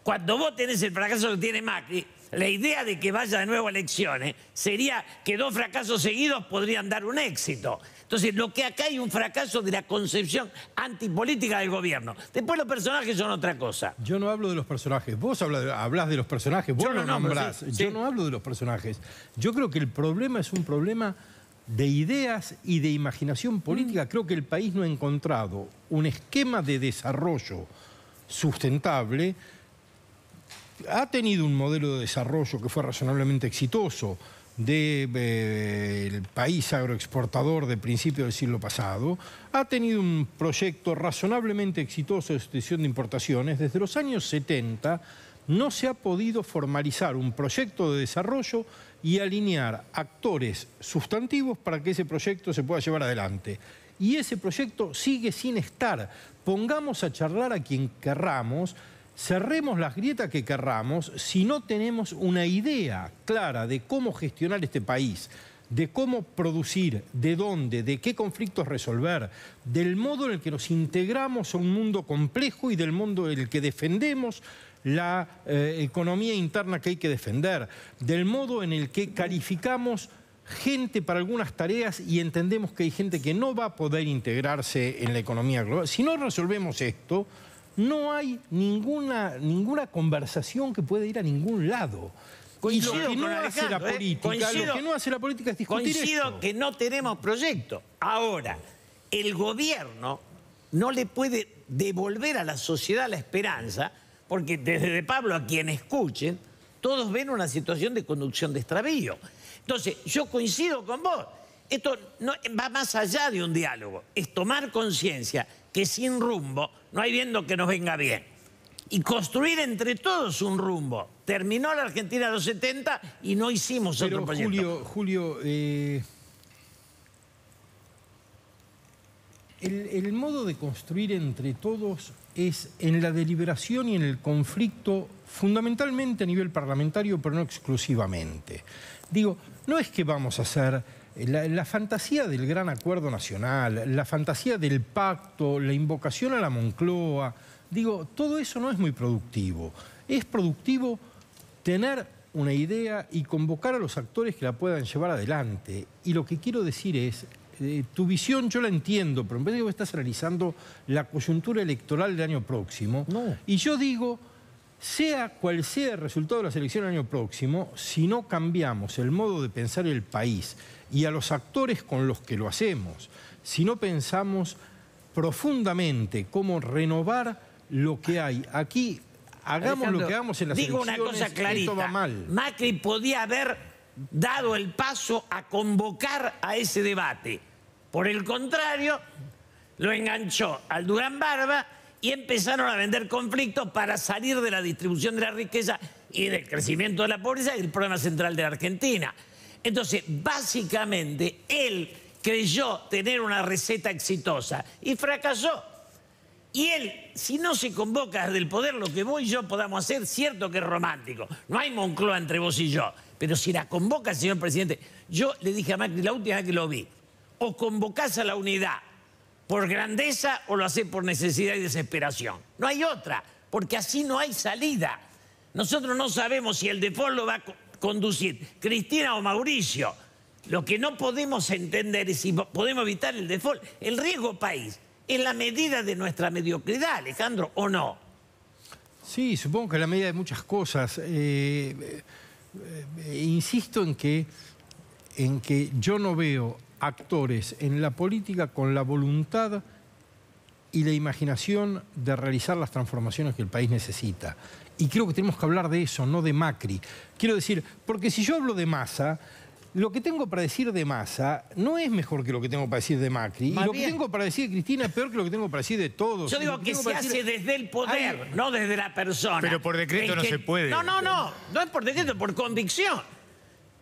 cuando vos tenés el fracaso que tiene Macri, la idea de que vaya de nuevo a elecciones sería que dos fracasos seguidos podrían dar un éxito. Entonces, lo que acá hay un fracaso de la concepción antipolítica del gobierno. Después los personajes son otra cosa. Yo no hablo de los personajes. Vos habla de- hablás de los personajes, vos Yo nombro, nombrás. sí, Yo sí. no hablo de los personajes. Yo creo que el problema es un problema de ideas y de imaginación política. Mm. Creo que el país no ha encontrado un esquema de desarrollo sustentable. Ha tenido un modelo de desarrollo que fue razonablemente exitoso del país agroexportador de principio del siglo pasado, ha tenido un proyecto razonablemente exitoso de sustitución de importaciones. Desde los años 70 no se ha podido formalizar un proyecto de desarrollo y alinear actores sustantivos para que ese proyecto se pueda llevar adelante. Y ese proyecto sigue sin estar. Pongamos a charlar a quien querramos, cerremos las grietas que querramos si no tenemos una idea clara de cómo gestionar este país, de cómo producir, de dónde, de qué conflictos resolver, del modo en el que nos integramos a un mundo complejo y del mundo en el que defendemos la eh, economía interna que hay que defender, del modo en el que calificamos gente para algunas tareas y entendemos que hay gente que no va a poder integrarse en la economía global. Si no resolvemos esto, no hay ninguna, ninguna conversación que pueda ir a ningún lado. Y Coincido lo que no hace la ¿eh? política, Coincido- lo que no hace la política es discutir Coincido esto. que no tenemos proyecto. Ahora, el gobierno no le puede devolver a la sociedad la esperanza, porque desde De Pablo a quien escuchen, todos ven una situación de conducción de extravío. Entonces, yo coincido con vos. Esto no, va más allá de un diálogo. Es tomar conciencia que sin rumbo no hay viendo que nos venga bien. Y construir entre todos un rumbo. Terminó la Argentina de los 70 y no hicimos Pero otro proyecto. Julio, Julio eh, el, el modo de construir entre todos es en la deliberación y en el conflicto, fundamentalmente a nivel parlamentario, pero no exclusivamente. Digo, no es que vamos a hacer la, la fantasía del gran acuerdo nacional, la fantasía del pacto, la invocación a la Moncloa, digo, todo eso no es muy productivo. Es productivo tener una idea y convocar a los actores que la puedan llevar adelante. Y lo que quiero decir es, eh, tu visión yo la entiendo, pero en vez de que vos estás analizando la coyuntura electoral del año próximo, No. y yo digo, sea cual sea el resultado de las elecciones del año próximo, si no cambiamos el modo de pensar el país y a los actores con los que lo hacemos, si no pensamos profundamente cómo renovar lo que hay aquí, hagamos lo que hagamos en las digo elecciones, una cosa clarita. esto va mal. Macri podía haber dado el paso a convocar a ese debate. Por el contrario, lo enganchó al Durán Barba y empezaron a vender conflictos para salir de la distribución de la riqueza y del crecimiento de la pobreza y el problema central de la Argentina. Entonces, básicamente, él creyó tener una receta exitosa y fracasó. Y él, si no se convoca desde el poder, lo que vos y yo podamos hacer, cierto que es romántico. No hay Moncloa entre vos y yo. Pero si la convoca señor presidente, yo le dije a Macri la última vez que lo vi, o convocás a la unidad por grandeza o lo hacés por necesidad y desesperación. No hay otra, porque así no hay salida. Nosotros no sabemos si el default lo va a conducir Cristina o Mauricio. Lo que no podemos entender es si po- podemos evitar el default. El riesgo país es la medida de nuestra mediocridad, Alejandro, ¿o no? Sí, supongo que a la medida de muchas cosas. Eh, eh, insisto en que, en que yo no veo actores en la política con la voluntad y la imaginación de realizar las transformaciones que el país necesita. Y creo que tenemos que hablar de eso, no de Macri. Quiero decir, porque si yo hablo de masa, lo que tengo para decir de masa no es mejor que lo que tengo para decir de Macri. Más y lo que tengo para decir de Cristina es peor que lo que tengo para decir de todos. Yo digo que se hace decir- desde el poder, no desde la persona. Pero por decreto no se puede. No, no, no. No es por decreto, por convicción.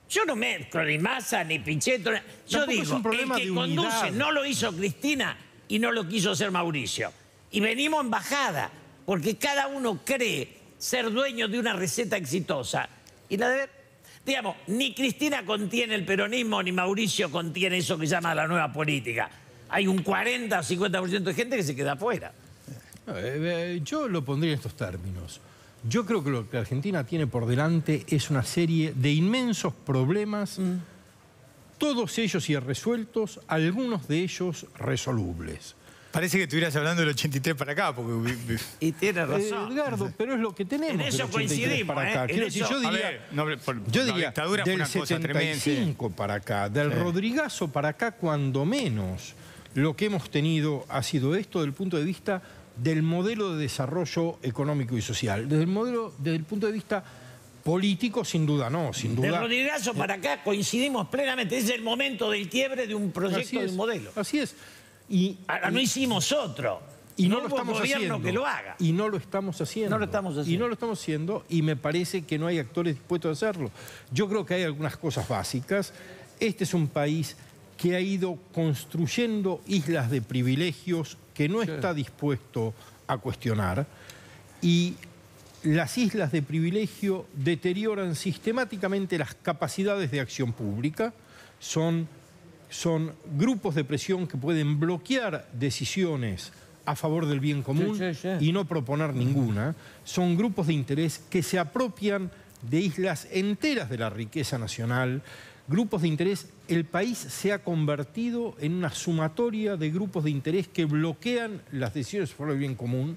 Yo no mezclo ni masa ni Pichetto. Yo Tampoco digo, es un problema el que de conduce unidad. no lo hizo Cristina y no lo quiso hacer Mauricio. Y venimos en bajada, porque cada uno cree ser dueño de una receta exitosa. Y la de digamos, ni Cristina contiene el peronismo, ni Mauricio contiene eso que llama la nueva política. Hay un 40 o 50% de gente que se queda afuera. Eh, eh, yo lo pondría en estos términos. Yo creo que lo que Argentina tiene por delante es una serie de inmensos problemas, todos ellos irresueltos, algunos de ellos resolubles. Parece que estuvieras hablando del 83 para acá, porque... Y tiene Eh, razón. Edgardo, pero es lo que tenemos. En del eso 83 coincidimos, para ¿eh? acá. En Quiero decir, eso- yo diría, ver, no, por- yo la diría dictadura fue del una cosa tremenda. sí. 75 para acá, del Rodrigazo para acá, cuando menos lo que hemos tenido ha sido esto desde el punto de vista del modelo de desarrollo económico y social. Desde el modelo, desde el punto de vista político, sin duda no, sin De duda. Rodrigazo para acá coincidimos plenamente. Es el momento del quiebre de un proyecto, de un modelo. Así es. Y, Ahora, no hicimos otro. y no, hubo lo estamos gobierno haciendo. que lo haga. Y no lo estamos haciendo. No lo estamos Y no lo estamos haciendo y me parece que no hay actores dispuestos a hacerlo. Yo creo que hay algunas cosas básicas. Este es un país que ha ido construyendo islas de privilegios que no está dispuesto a cuestionar y las islas de privilegio deterioran sistemáticamente las capacidades de acción pública, son, son grupos de presión que pueden bloquear decisiones a favor del bien común Sí, sí, sí. y no proponer ninguna, son grupos de interés que se apropian de islas enteras de la riqueza nacional, grupos de interés, el país se ha convertido en una sumatoria de grupos de interés que bloquean las decisiones a favor del bien común,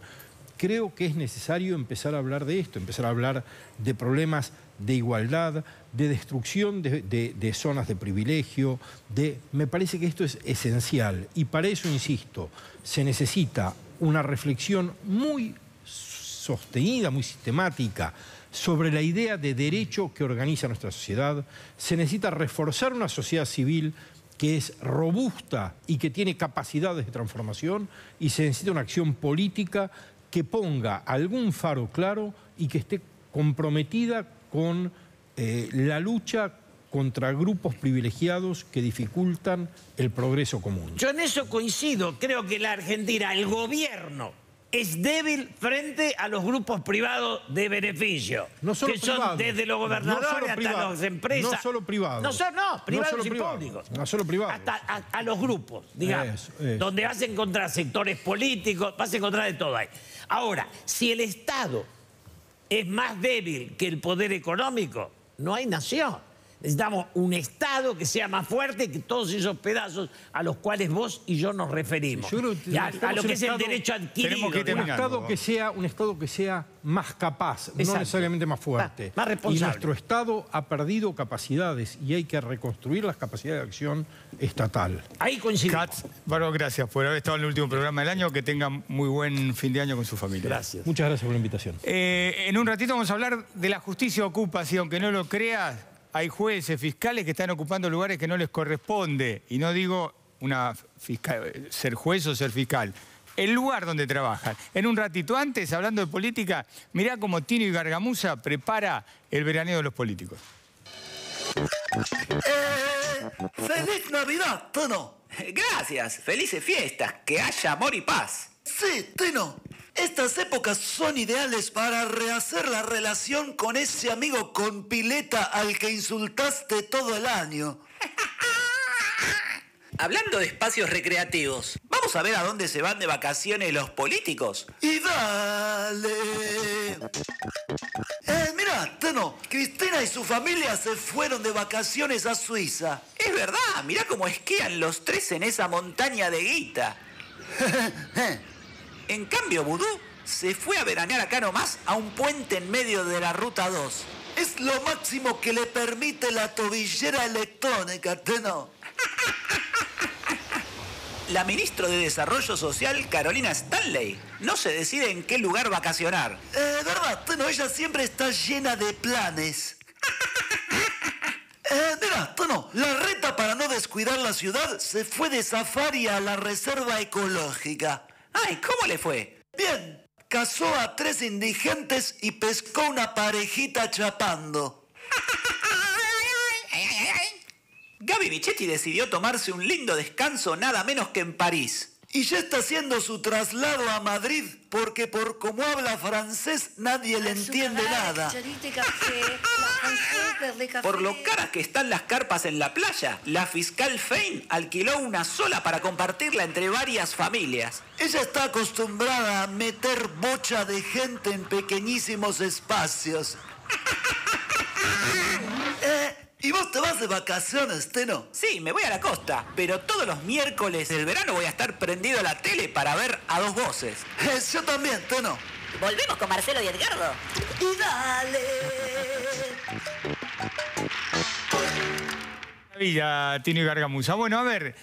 creo que es necesario empezar a hablar de esto, empezar a hablar de problemas de igualdad, de destrucción de, de- zonas de privilegio, de, me parece que esto es esencial. Y para eso, insisto, se necesita una reflexión muy sostenida, muy sistemática sobre la idea de derecho que organiza nuestra sociedad, se necesita reforzar una sociedad civil que es robusta y que tiene capacidades de transformación y se necesita una acción política que ponga algún faro claro y que esté comprometida con eh, la lucha contra grupos privilegiados que dificultan el progreso común. Yo en eso coincido. Creo que la Argentina, el gobierno, es débil frente a los grupos privados de beneficio. No solo que son desde los No gobernadores solo hasta las empresas. No solo privados. No, son- no, privados solo y públicos. No solo privados. Hasta a, a los grupos, digamos. Donde vas a encontrar sectores políticos, vas a encontrar de todo ahí. Ahora, si el Estado es más débil que el poder económico, no hay nación. Necesitamos un Estado que sea más fuerte que todos esos pedazos a los cuales vos y yo nos referimos. Yo creo que Y a, lo que es el Estado- derecho adquirido. tenemos que un estado que sea un estado que sea más capaz, no necesariamente más fuerte. Más- más responsable. Y nuestro estado ha perdido capacidades y hay que reconstruir las capacidades de acción estatal. Ahí coincidimos. Katz, Bárbaro, gracias por haber estado en el último programa del año. Que tengan muy buen fin de año con su familia. Gracias. Muchas gracias por la invitación. Eh, en un ratito vamos a hablar de la justicia ocupa, si aunque no lo creas, hay jueces, fiscales que están ocupando lugares que no les corresponde. Y no digo una fiscal, ser juez o ser fiscal. El lugar donde trabajan. En un ratito antes, hablando de política, mirá cómo Tino y Gargamusa prepara el veraneo de los políticos. ¡Feliz Navidad, Tino! Gracias, felices fiestas, que haya amor y paz. Sí, Tino. Estas épocas son ideales para rehacer la relación con ese amigo con pileta al que insultaste todo el año. <laughs> Hablando de espacios recreativos, vamos a ver a dónde se van de vacaciones los políticos. Y dale. Eh, mira, Tino, Cristina y su familia se fueron de vacaciones a Suiza. Es verdad, mirá cómo esquían los tres en esa montaña de guita. <laughs> <laughs> En cambio, Vudú se fue a veranear acá nomás a un puente en medio de la ruta 2. Es lo máximo que le permite la tobillera electrónica, Tino. <laughs> La ministra de Desarrollo Social, Carolina Stanley, no se decide en qué lugar vacacionar. Eh, verdad, Tino, ella siempre está llena de planes. <laughs> Eh, mira, Tono, la reta para no descuidar la ciudad se fue de safari a la reserva ecológica. Ay, ¿cómo le fue? Bien, cazó a tres indigentes y pescó una parejita chapando. <laughs> Gaby Bichetti decidió tomarse un lindo descanso nada menos que en París. Y ya está haciendo su traslado a Madrid porque por como habla francés nadie le entiende nada. Por lo caras que están las carpas en la playa, la fiscal Fein alquiló una sola para compartirla entre varias familias. Ella está acostumbrada a meter bocha de gente en pequeñísimos espacios. <laughs> ¿Y vos te vas de vacaciones, Teno? Sí, me voy a la costa, pero todos los miércoles del verano voy a estar prendido a la tele para ver a dos voces. Eh, yo también, Teno. Volvemos con Marcelo y Edgardo. Y dale. Maravilla, Tino y Gargamusa. Bueno, a ver,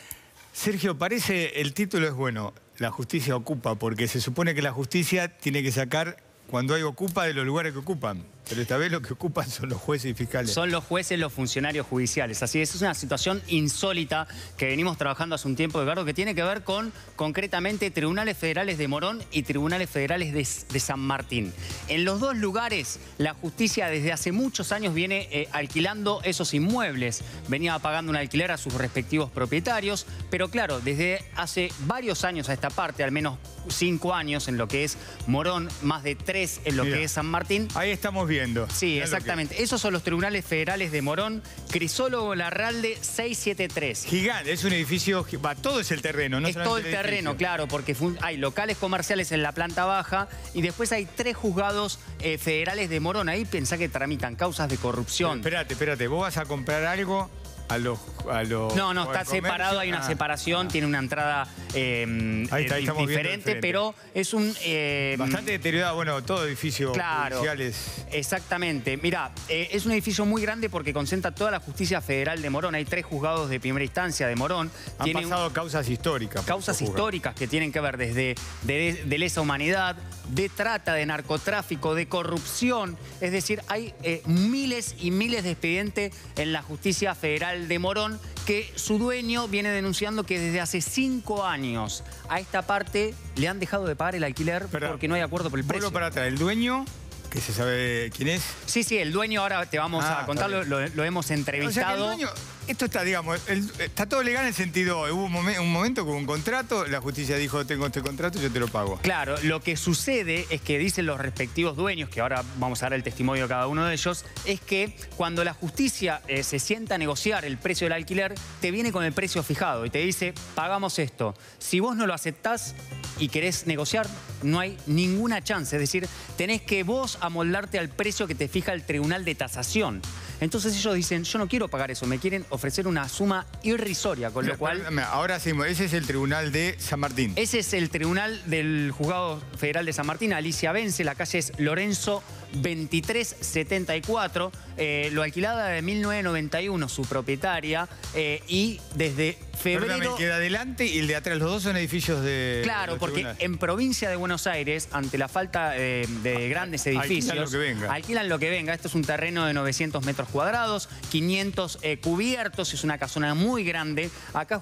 Sergio, parece el título es bueno, La justicia ocupa, porque se supone que la justicia tiene que sacar cuando hay ocupa de los lugares que ocupan. Pero esta vez lo que ocupan son los jueces y fiscales. Son los jueces los funcionarios judiciales. Así es, es una situación insólita que venimos trabajando hace un tiempo, Eduardo, que tiene que ver con concretamente tribunales federales de Morón y tribunales federales de, de San Martín. En los dos lugares, la justicia desde hace muchos años viene eh, alquilando esos inmuebles. Venía pagando un alquiler a sus respectivos propietarios, pero claro, desde hace varios años a esta parte, al menos cinco años en lo que es Morón, más de tres en lo Mira. que es San Martín, Ahí estamos viendo. Sí, Mirá exactamente. Esos son los tribunales federales de Morón, Crisólogo Larralde 673. que- Gigante, es un edificio, va, todo es el terreno, no es todo el terreno, claro, porque hay locales comerciales en la planta baja y después hay tres juzgados eh, federales de Morón. Ahí pensá que tramitan causas de corrupción. Espérate, espérate, vos vas a comprar algo a los... A los No, no, está separado, hay una Ah. separación, tiene una entrada eh, Ahí está, ahí eh, diferente, pero es un... eh, Bastante deteriorado, bueno, todo edificio Claro. judiciales. Exactamente. Mira, eh, es un edificio muy grande porque concentra toda la justicia federal de Morón. Hay tres juzgados de primera instancia de Morón. Han Tiene un- pasado causas históricas. causas históricas que tienen que ver desde de, de lesa humanidad, de trata, de narcotráfico, de corrupción. Es decir, hay eh, miles y miles de expedientes en la justicia federal de Morón que su dueño viene denunciando que desde hace cinco años a esta parte le han dejado de pagar el alquiler Pero, porque no hay acuerdo por el precio. Para atrás, el dueño, que se sabe quién es. Sí, sí, el dueño ahora te vamos Ah, a contarlo, está lo, lo hemos O sea que el entrevistado. dueño, esto está, digamos, está todo legal en el sentido, hubo un momento con un contrato, la justicia dijo, tengo este contrato, yo te lo pago. Claro, lo que sucede es que dicen los respectivos dueños, que ahora vamos a dar el testimonio de cada uno de ellos, es que cuando la justicia eh, se sienta a negociar el precio del alquiler, te viene con el precio fijado y te dice, pagamos esto. Si vos no lo aceptás y querés negociar, no hay ninguna chance. Es decir, tenés que vos amoldarte al precio que te fija el tribunal de tasación. Entonces ellos dicen, yo no quiero pagar eso, me quieren ofrecer una suma irrisoria, con lo cual... Ahora sí, ese es el tribunal de San Martín. Ese es el tribunal del Juzgado Federal de San Martín, Alicia Vence, la calle es Lorenzo 2374, eh, lo alquilada de 1991, su propietaria, eh, y desde Perdóname, febrero... el que de adelante y el de atrás, los dos son edificios de... Claro, porque en provincia de Buenos Aires, ante la falta eh, de grandes Alquilan edificios, lo que venga. alquilan lo que venga. Esto es un terreno de 900 metros cuadrados, 500 eh, cubiertos, es una casona muy grande. Acá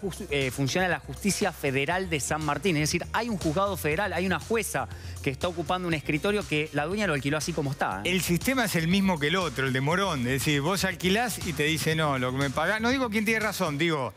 funciona la Justicia Federal de San Martín, es decir, hay un juzgado federal, hay una jueza que está ocupando un escritorio que la dueña lo alquiló así como está. El sistema es el mismo que el otro, el de Morón. Es decir, vos alquilás y te dice, no, lo que me pagás... No digo quién tiene razón, digo...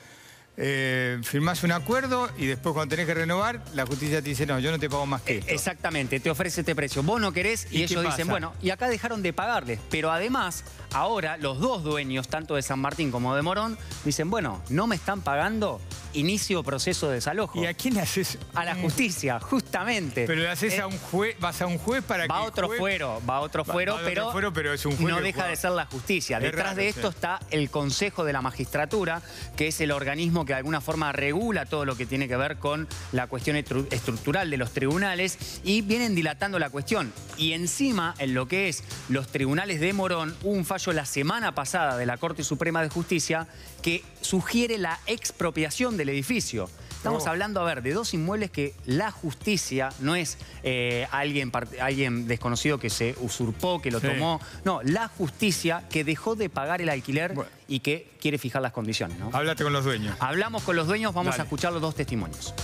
eh, firmás un acuerdo y después cuando tenés que renovar, la justicia te dice, no, yo no te pago más que esto. Exactamente, te ofrece este precio. Vos no querés y, ¿Y ellos dicen, bueno, y acá dejaron de pagarles. Pero además, ahora los dos dueños, tanto de San Martín como de Morón, dicen, bueno, no me están pagando, inicio proceso de desalojo. ¿Y a quién le haces? A la justicia, justamente. Pero le haces Eh, a un juez, vas a un juez para Va que. otro juez- fuero, va otro Va- fuero, va a otro pero, fuero, pero es un juez no deja juega. de ser la justicia. Es Detrás raro, de esto sí. está el Consejo de la Magistratura, que es el organismo que de alguna forma regula todo lo que tiene que ver con la cuestión estru- estructural de los tribunales y vienen dilatando la cuestión. Y encima, en lo que es los tribunales de Morón, un fallo la semana pasada de la Corte Suprema de Justicia que sugiere la expropiación del edificio. Estamos Oh. hablando, a ver, de dos inmuebles que la justicia no es eh, alguien, alguien desconocido que se usurpó, que lo Sí. tomó. No, la justicia que dejó de pagar el alquiler Bueno. y que quiere fijar las condiciones. ¿no? Háblate con los dueños. Hablamos con los dueños, vamos Dale. a escuchar los dos testimonios.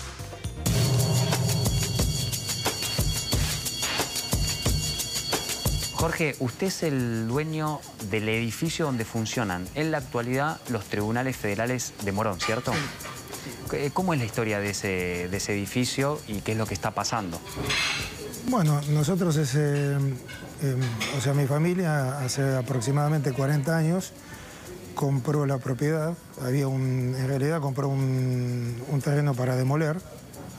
Jorge, usted es el dueño del edificio donde funcionan en la actualidad los tribunales federales de Morón, ¿cierto? ¿Cómo es la historia de ese, de ese edificio y qué es lo que está pasando? Bueno, nosotros, es, eh, eh, o sea, mi familia hace aproximadamente 40 años compró la propiedad, había un, en realidad compró un, un terreno para demoler,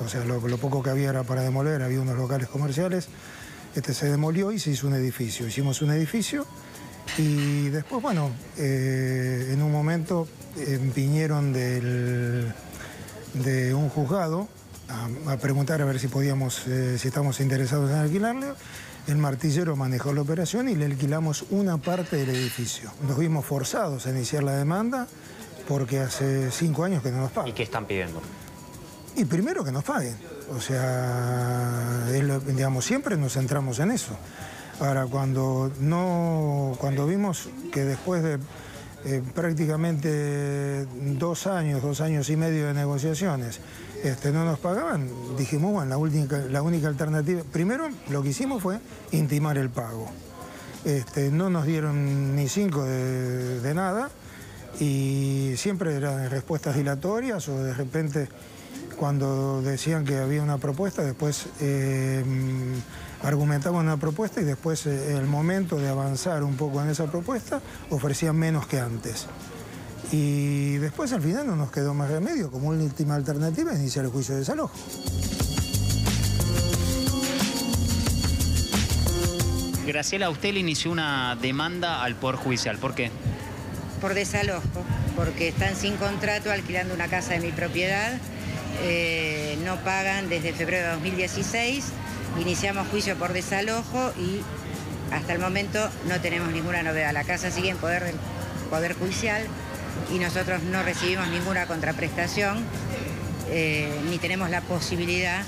o sea, lo, lo poco que había era para demoler, había unos locales comerciales, este se demolió y se hizo un edificio. Hicimos un edificio y después, bueno, eh, en un momento eh, vinieron del, de un juzgado a, a preguntar a ver si podíamos, eh, si estamos interesados en alquilarle. El martillero manejó la operación y le alquilamos una parte del edificio. Nos vimos forzados a iniciar la demanda porque hace cinco años que no nos pagan. ¿Y qué están pidiendo? Y primero que nos paguen. O sea, digamos, siempre nos centramos en eso. Ahora, cuando, no, cuando vimos que después de eh, prácticamente dos años, dos años y medio de negociaciones, este, no nos pagaban, dijimos, bueno, la única, la única alternativa, primero lo que hicimos fue intimar el pago. Este, no nos dieron ni cinco de nada y siempre eran respuestas dilatorias o de repente cuando decían que había una propuesta, después eh, argumentaban una propuesta y después eh, el momento de avanzar un poco en esa propuesta ofrecían menos que antes. Y después al final no nos quedó más remedio, como última alternativa, iniciar el juicio de desalojo. Graciela, usted le inició una demanda al Poder Judicial. ¿Por qué? por desalojo, porque están sin contrato alquilando una casa de mi propiedad, eh, no pagan desde febrero de 2016, iniciamos juicio por desalojo y hasta el momento no tenemos ninguna novedad. La casa sigue en poder del Poder Judicial y nosotros no recibimos ninguna contraprestación, eh, ni tenemos la posibilidad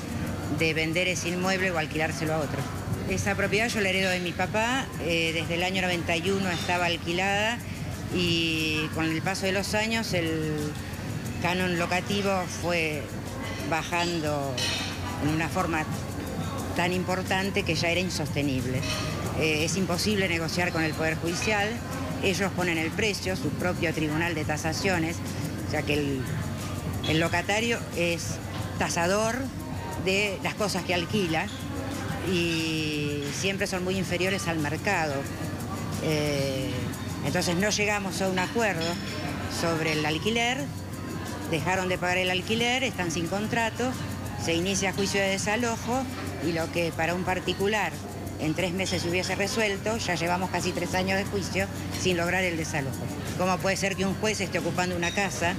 de vender ese inmueble o alquilárselo a otro. Esa propiedad yo la heredo de mi papá, eh, desde el año 91 estaba alquilada y con el paso de los años el canon locativo fue bajando en una forma tan importante que ya era insostenible. Eh, es imposible negociar con el Poder Judicial, ellos ponen el precio, su propio tribunal de tasaciones, sea que el, el locatario es tasador de las cosas que alquila y siempre son muy inferiores al mercado. Eh, entonces no llegamos a un acuerdo sobre el alquiler, dejaron de pagar el alquiler, están sin contrato, se inicia juicio de desalojo y lo que para un particular en tres meses se hubiese resuelto, ya llevamos casi tres años de juicio sin lograr el desalojo. ¿Cómo puede ser que un juez esté ocupando una casa eh,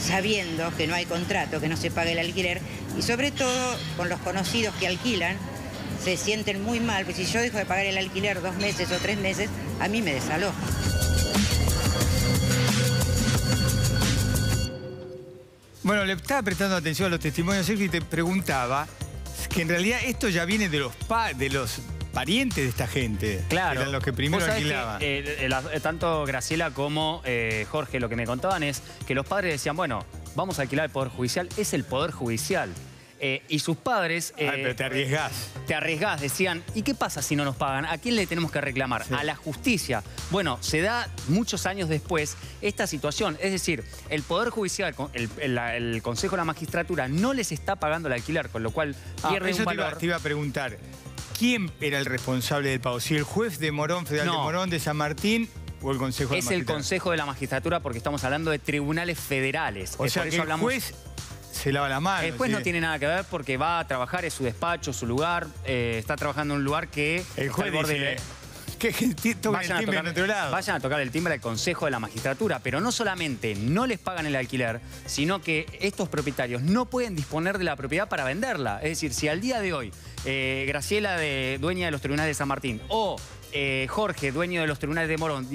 sabiendo que no hay contrato, que no se paga el alquiler y sobre todo con los conocidos que alquilan? se sienten muy mal, porque si yo dejo de pagar el alquiler dos meses o tres meses, a mí me desalojan. Bueno, le estaba prestando atención a los testimonios Sergio, y te preguntaba que en realidad esto ya viene de los, pa- de los parientes de esta gente. Claro. Eran los que primero sabés que, alquilaban. eh, la- eh, tanto Graciela como eh, Jorge lo que me contaban es que los padres decían, bueno, vamos a alquilar el Poder Judicial, es el Poder Judicial. Eh, y sus padres... Ay, eh, pero te arriesgás. te arriesgás, decían, ¿y qué pasa si no nos pagan? ¿A quién le tenemos que reclamar? A la justicia. Bueno, se da muchos años después esta situación. Es decir, el Poder Judicial, el, el- la- el Consejo de la Magistratura no les está pagando el alquiler, con lo cual Ah, pierde eso un te iba, valor. te iba a preguntar. ¿Quién era el responsable del pago? ¿Si el juez de Morón, Federal de. Morón, de San Martín o el Consejo de Es el Magistratura? Consejo de la Magistratura porque estamos hablando de tribunales federales. O sea que el hablamos- juez se lava la mano. Juez no tiene nada que ver porque va a trabajar, es su despacho, su lugar, eh, está trabajando en un lugar que... El juez dice, de- que que Vayan el a, timbre tocar, en otro lado. vayan a tocar el timbre al Consejo de la Magistratura, pero no solamente no les pagan el alquiler, sino que estos propietarios no pueden disponer de la propiedad para venderla. Es decir, si al día de hoy eh, Graciela, de, dueña de los tribunales de San Martín, o eh, Jorge, dueño de los tribunales de Morón,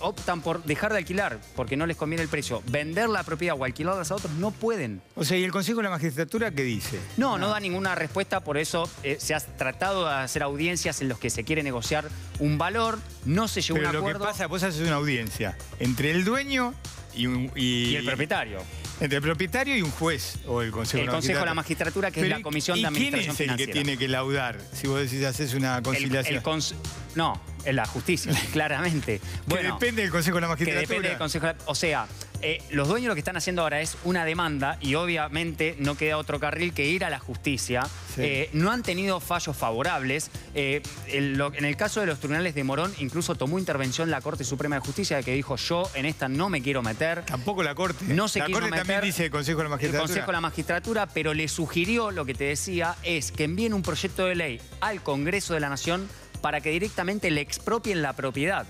optan por dejar de alquilar porque no les conviene el precio, vender la propiedad o alquilarlas a otros, no pueden. O sea, ¿y el Consejo de la Magistratura qué dice? No, no da ninguna respuesta, por eso eh, se ha tratado de hacer audiencias en los que se quiere negociar un valor, no se llegó a Pero un lo que acuerdo. pasa, vos haces una audiencia entre el dueño y, un- y- Y el propietario. Entre el propietario y un juez o el Consejo El de la Consejo de la Magistratura. Que es la Comisión ¿y de Administración quién es el que tiene que laudar? Si vos decís haces una El- conciliación. el cons- no, en la justicia, <laughs> claramente. que depende del Consejo de la que Magistratura. depende del Consejo. de la- O sea, eh, los dueños lo que están haciendo ahora es una demanda y obviamente no queda otro carril que ir a la justicia. Sí. Eh, no han tenido fallos favorables. Eh, en, lo- en el caso de los tribunales de Morón, incluso tomó intervención la Corte Suprema de Justicia que dijo yo en esta no me quiero meter. Tampoco la Corte. No se la Corte también meter. dice el Consejo de la El Magistratura. Consejo de la Magistratura, pero le sugirió, lo que te decía, es que envíen un proyecto de ley al Congreso de la Nación para que directamente le expropien la propiedad,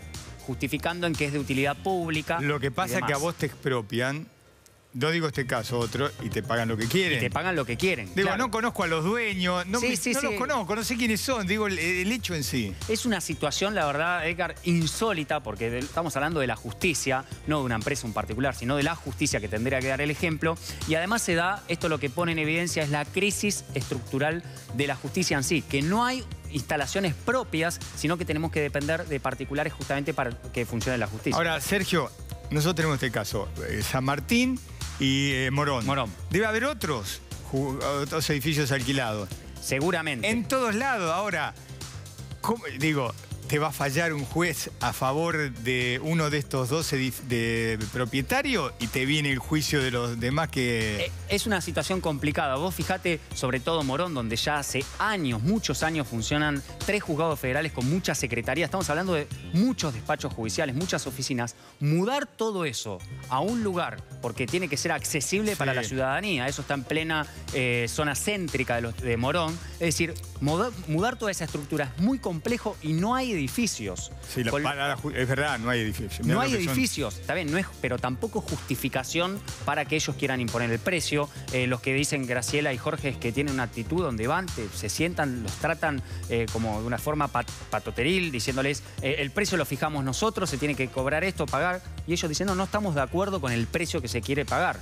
justificando en que es de utilidad pública. Lo que pasa es que a vos te expropian, no digo este caso, otro, y te pagan lo que quieren. Y te pagan lo que quieren. Digo, claro. no conozco a los dueños, no, Sí, me- sí, no los conozco, no sé quiénes son, digo, el, el hecho en sí. Es una situación, la verdad, Edgar, insólita, porque de- estamos hablando de la justicia, no de una empresa en particular, sino de la justicia que tendría que dar el ejemplo. Y además se da, esto lo que pone en evidencia es la crisis estructural de la justicia en sí, que no hay instalaciones propias, sino que tenemos que depender de particulares justamente para que funcione la justicia. Ahora, Sergio, nosotros tenemos este caso, eh, San Martín y eh, Morón. Morón. Debe haber otros, otros edificios alquilados. Seguramente. En todos lados, ahora, ¿cómo- digo, ¿te va a fallar un juez a favor de uno de estos dos de propietarios y te viene el juicio de los demás que... Eh, Es una situación complicada. Vos fijate, sobre todo Morón, donde ya hace años, muchos años funcionan tres juzgados federales con muchas secretarías. Estamos hablando de muchos despachos judiciales, muchas oficinas. Mudar todo eso a un lugar, porque tiene que ser accesible para la ciudadanía. Eso está en plena eh, zona céntrica de, los- de Morón. Es decir, mudar, mudar toda esa estructura es muy complejo y no hay edificios. Sí, la- Con- es verdad, no hay edificios. Mirá no hay son. edificios, está bien, no es, pero tampoco justificación para que ellos quieran imponer el precio. Eh, los que dicen Graciela y Jorge es que tienen una actitud donde van, te- se sientan, los tratan eh, como de una forma pat- patoteril, diciéndoles eh, el precio lo fijamos nosotros, se tiene que cobrar esto, pagar. Y ellos diciendo no estamos de acuerdo con el precio que se quiere pagar.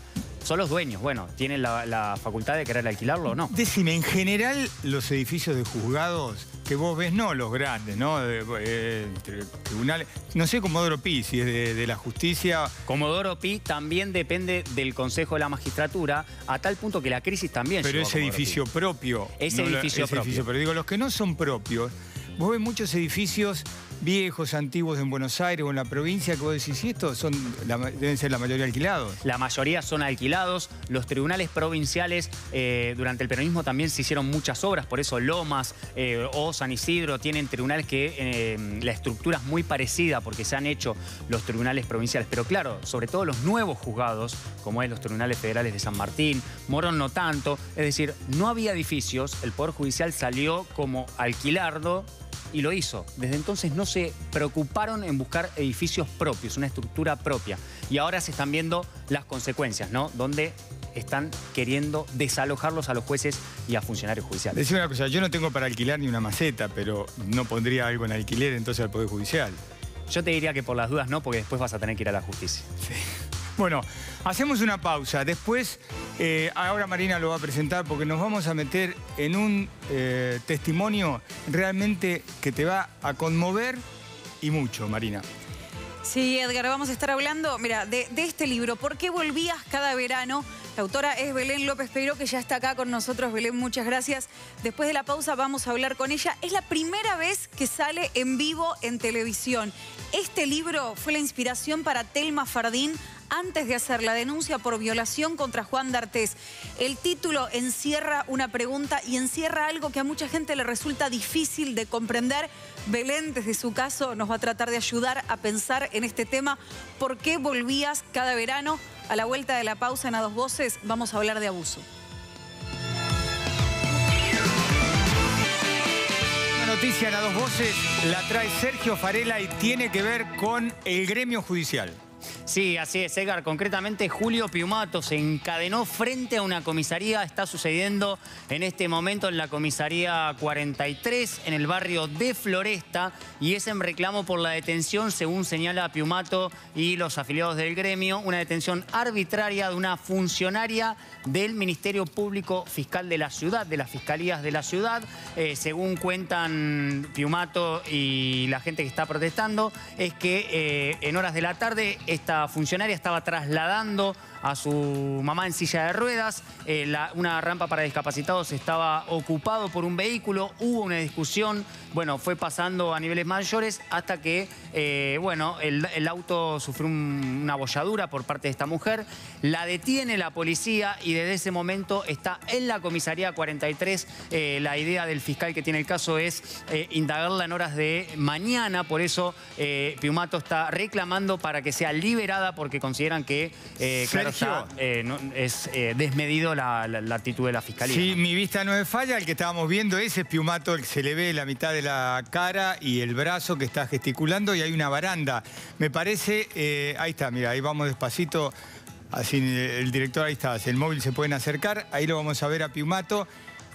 Son los dueños, bueno, tienen la, la facultad de querer alquilarlo o no. Decime, en general, los edificios de juzgados que vos ves, no los grandes, ¿no? De- eh, tri- tribunales. No sé, Comodoro Pi, si es de, de la justicia. Comodoro Pi también depende del Consejo de la Magistratura, a tal punto que la crisis también Pero es Pi. edificio propio. Es no edificio propio. Pero digo, los que no son propios, vos ves muchos edificios viejos, antiguos en Buenos Aires o en la provincia que vos decís, ¿y estos son, deben ser la mayoría alquilados? La mayoría son alquilados. Los tribunales provinciales eh, durante el peronismo también se hicieron muchas obras, por eso Lomas eh, o San Isidro tienen tribunales que eh, la estructura es muy parecida porque se han hecho los tribunales provinciales. Pero claro, sobre todo los nuevos juzgados, como es los tribunales federales de San Martín, Morón no tanto. Es decir, no había edificios, el Poder Judicial salió como alquilardo y lo hizo. Desde entonces no se preocuparon en buscar edificios propios, una estructura propia. Y ahora se están viendo las consecuencias, ¿no? Donde están queriendo desalojarlos a los jueces y a funcionarios judiciales. Decime una cosa, yo no tengo para alquilar ni una maceta, pero no pondría algo en alquiler entonces al Poder Judicial. Yo te diría que por las dudas no, porque después vas a tener que ir a la justicia. Bueno, hacemos una pausa. Después, eh, ahora Marina lo va a presentar porque nos vamos a meter en un eh, testimonio realmente que te va a conmover y mucho, Marina. Sí, Edgar, vamos a estar hablando, mira, de, de este libro, ¿Por qué volvías cada verano? La autora es Belén López Peiro, que ya está acá con nosotros. Belén, muchas gracias. Después de la pausa vamos a hablar con ella. Es la primera vez que sale en vivo en televisión. Este libro fue la inspiración para Telma Fardín antes de hacer la denuncia por violación contra Juan D'Artés. El título encierra una pregunta y encierra algo que a mucha gente le resulta difícil de comprender. Belén, desde su caso, nos va a tratar de ayudar a pensar en este tema. ¿Por qué volvías cada verano? A la vuelta de la pausa en A Dos Voces vamos a hablar de abuso. Noticia en a dos voces la trae Sergio Farela y tiene que ver con el gremio judicial. Sí, así es, Edgar. Concretamente, Julio Piumato se encadenó frente a una comisaría. Está sucediendo en este momento en la comisaría 43, en el barrio de Floresta, y es en reclamo por la detención, según señala Piumato y los afiliados del gremio, una detención arbitraria de una funcionaria del Ministerio Público Fiscal de la ciudad, de las fiscalías de la ciudad. Eh, según cuentan Piumato y la gente que está protestando, es que eh, en horas de la tarde esta funcionaria estaba trasladando a su mamá en silla de ruedas. Eh, la- una rampa para discapacitados estaba ocupado por un vehículo. Hubo una discusión. Bueno, fue pasando a niveles mayores hasta que, eh, bueno, el, el auto sufrió un- una bolladura por parte de esta mujer. La detiene la policía y desde ese momento está en la comisaría 43. Eh, la idea del fiscal que tiene el caso es indagarla en horas de mañana. Por eso Piumato está reclamando para que sea liberada porque consideran que, claro Sergio. eh, no- es eh, desmedido la, la- la actitud de la fiscalía. Sí, mi vista no es falla, el que estábamos viendo ese es Piumato, el que se le ve la mitad de la cara y el brazo que está gesticulando y hay una baranda. Me parece, eh, ahí está, mira, ahí vamos despacito, así el director, ahí está, el móvil se pueden acercar, ahí lo vamos a ver a Piumato,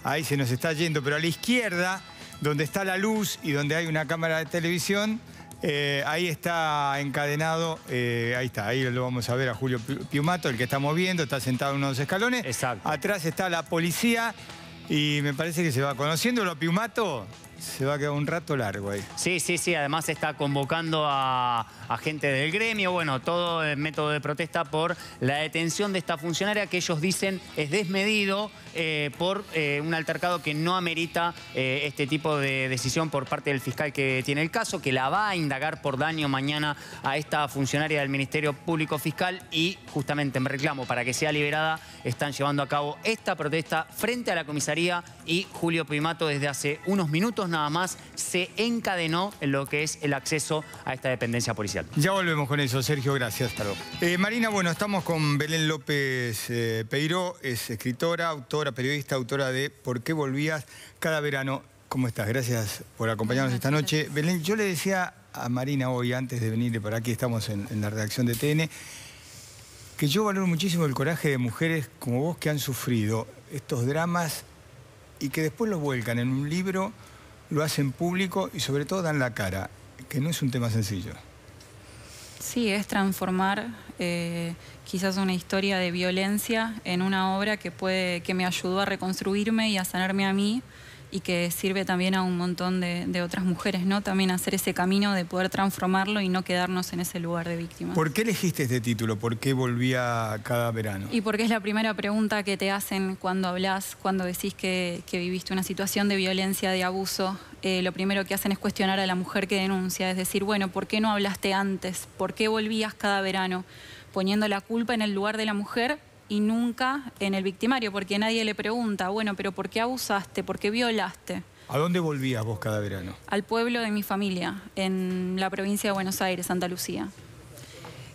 ahí se nos está yendo, pero a la izquierda, donde está la luz y donde hay una cámara de televisión, eh, ahí está encadenado, eh, ahí está, ahí lo vamos a ver a Julio Pi- Piumato, el que estamos viendo, está sentado en unos escalones. Exacto. Atrás está la policía y me parece que se va conociéndolo Piumato, se va a quedar un rato largo ahí. Sí, sí, sí. Además está convocando a, gente del gremio. Bueno, todo el método de protesta por la detención de esta funcionaria que ellos dicen es desmedido eh, por eh, un altercado que no amerita eh, este tipo de decisión por parte del fiscal que tiene el caso, que la va a indagar por daño mañana a esta funcionaria del Ministerio Público Fiscal y justamente en reclamo para que sea liberada están llevando a cabo esta protesta frente a la comisaría y Julio Pimato desde hace unos minutos nada más se encadenó en lo que es el acceso a esta dependencia policial. Ya volvemos con eso, Sergio, gracias. Eh, Marina, bueno, estamos con Belén López eh, Peiró, es escritora, autora, periodista, autora de ¿Por qué volvías cada verano? ¿Cómo estás? Gracias por acompañarnos esta noche. Belén, yo le decía a Marina hoy, antes de venir por aquí, estamos en, en la redacción de TN, que yo valoro muchísimo el coraje de mujeres como vos que han sufrido estos dramas y que después lo vuelcan en un libro, lo hacen público y sobre todo dan la cara, que no es un tema sencillo. Sí, es transformar eh, quizás una historia de violencia en una obra que, puede, que me ayudó a reconstruirme y a sanarme a mí y que sirve también a un montón de, de otras mujeres, ¿no? También hacer ese camino de poder transformarlo y no quedarnos en ese lugar de víctima. ¿Por qué elegiste este título? ¿Por qué volvía cada verano? Y porque es la primera pregunta que te hacen cuando hablas, cuando decís que, que viviste una situación de violencia, de abuso. Eh, lo primero que hacen es cuestionar a la mujer que denuncia, es decir, bueno, ¿por qué no hablaste antes? ¿Por qué volvías cada verano? Poniendo la culpa en el lugar de la mujer y nunca en el victimario, porque nadie le pregunta, bueno, pero ¿por qué abusaste? ¿Por qué violaste? ¿A dónde volvías vos cada verano? Al pueblo de mi familia, en la provincia de Buenos Aires, Santa Lucía.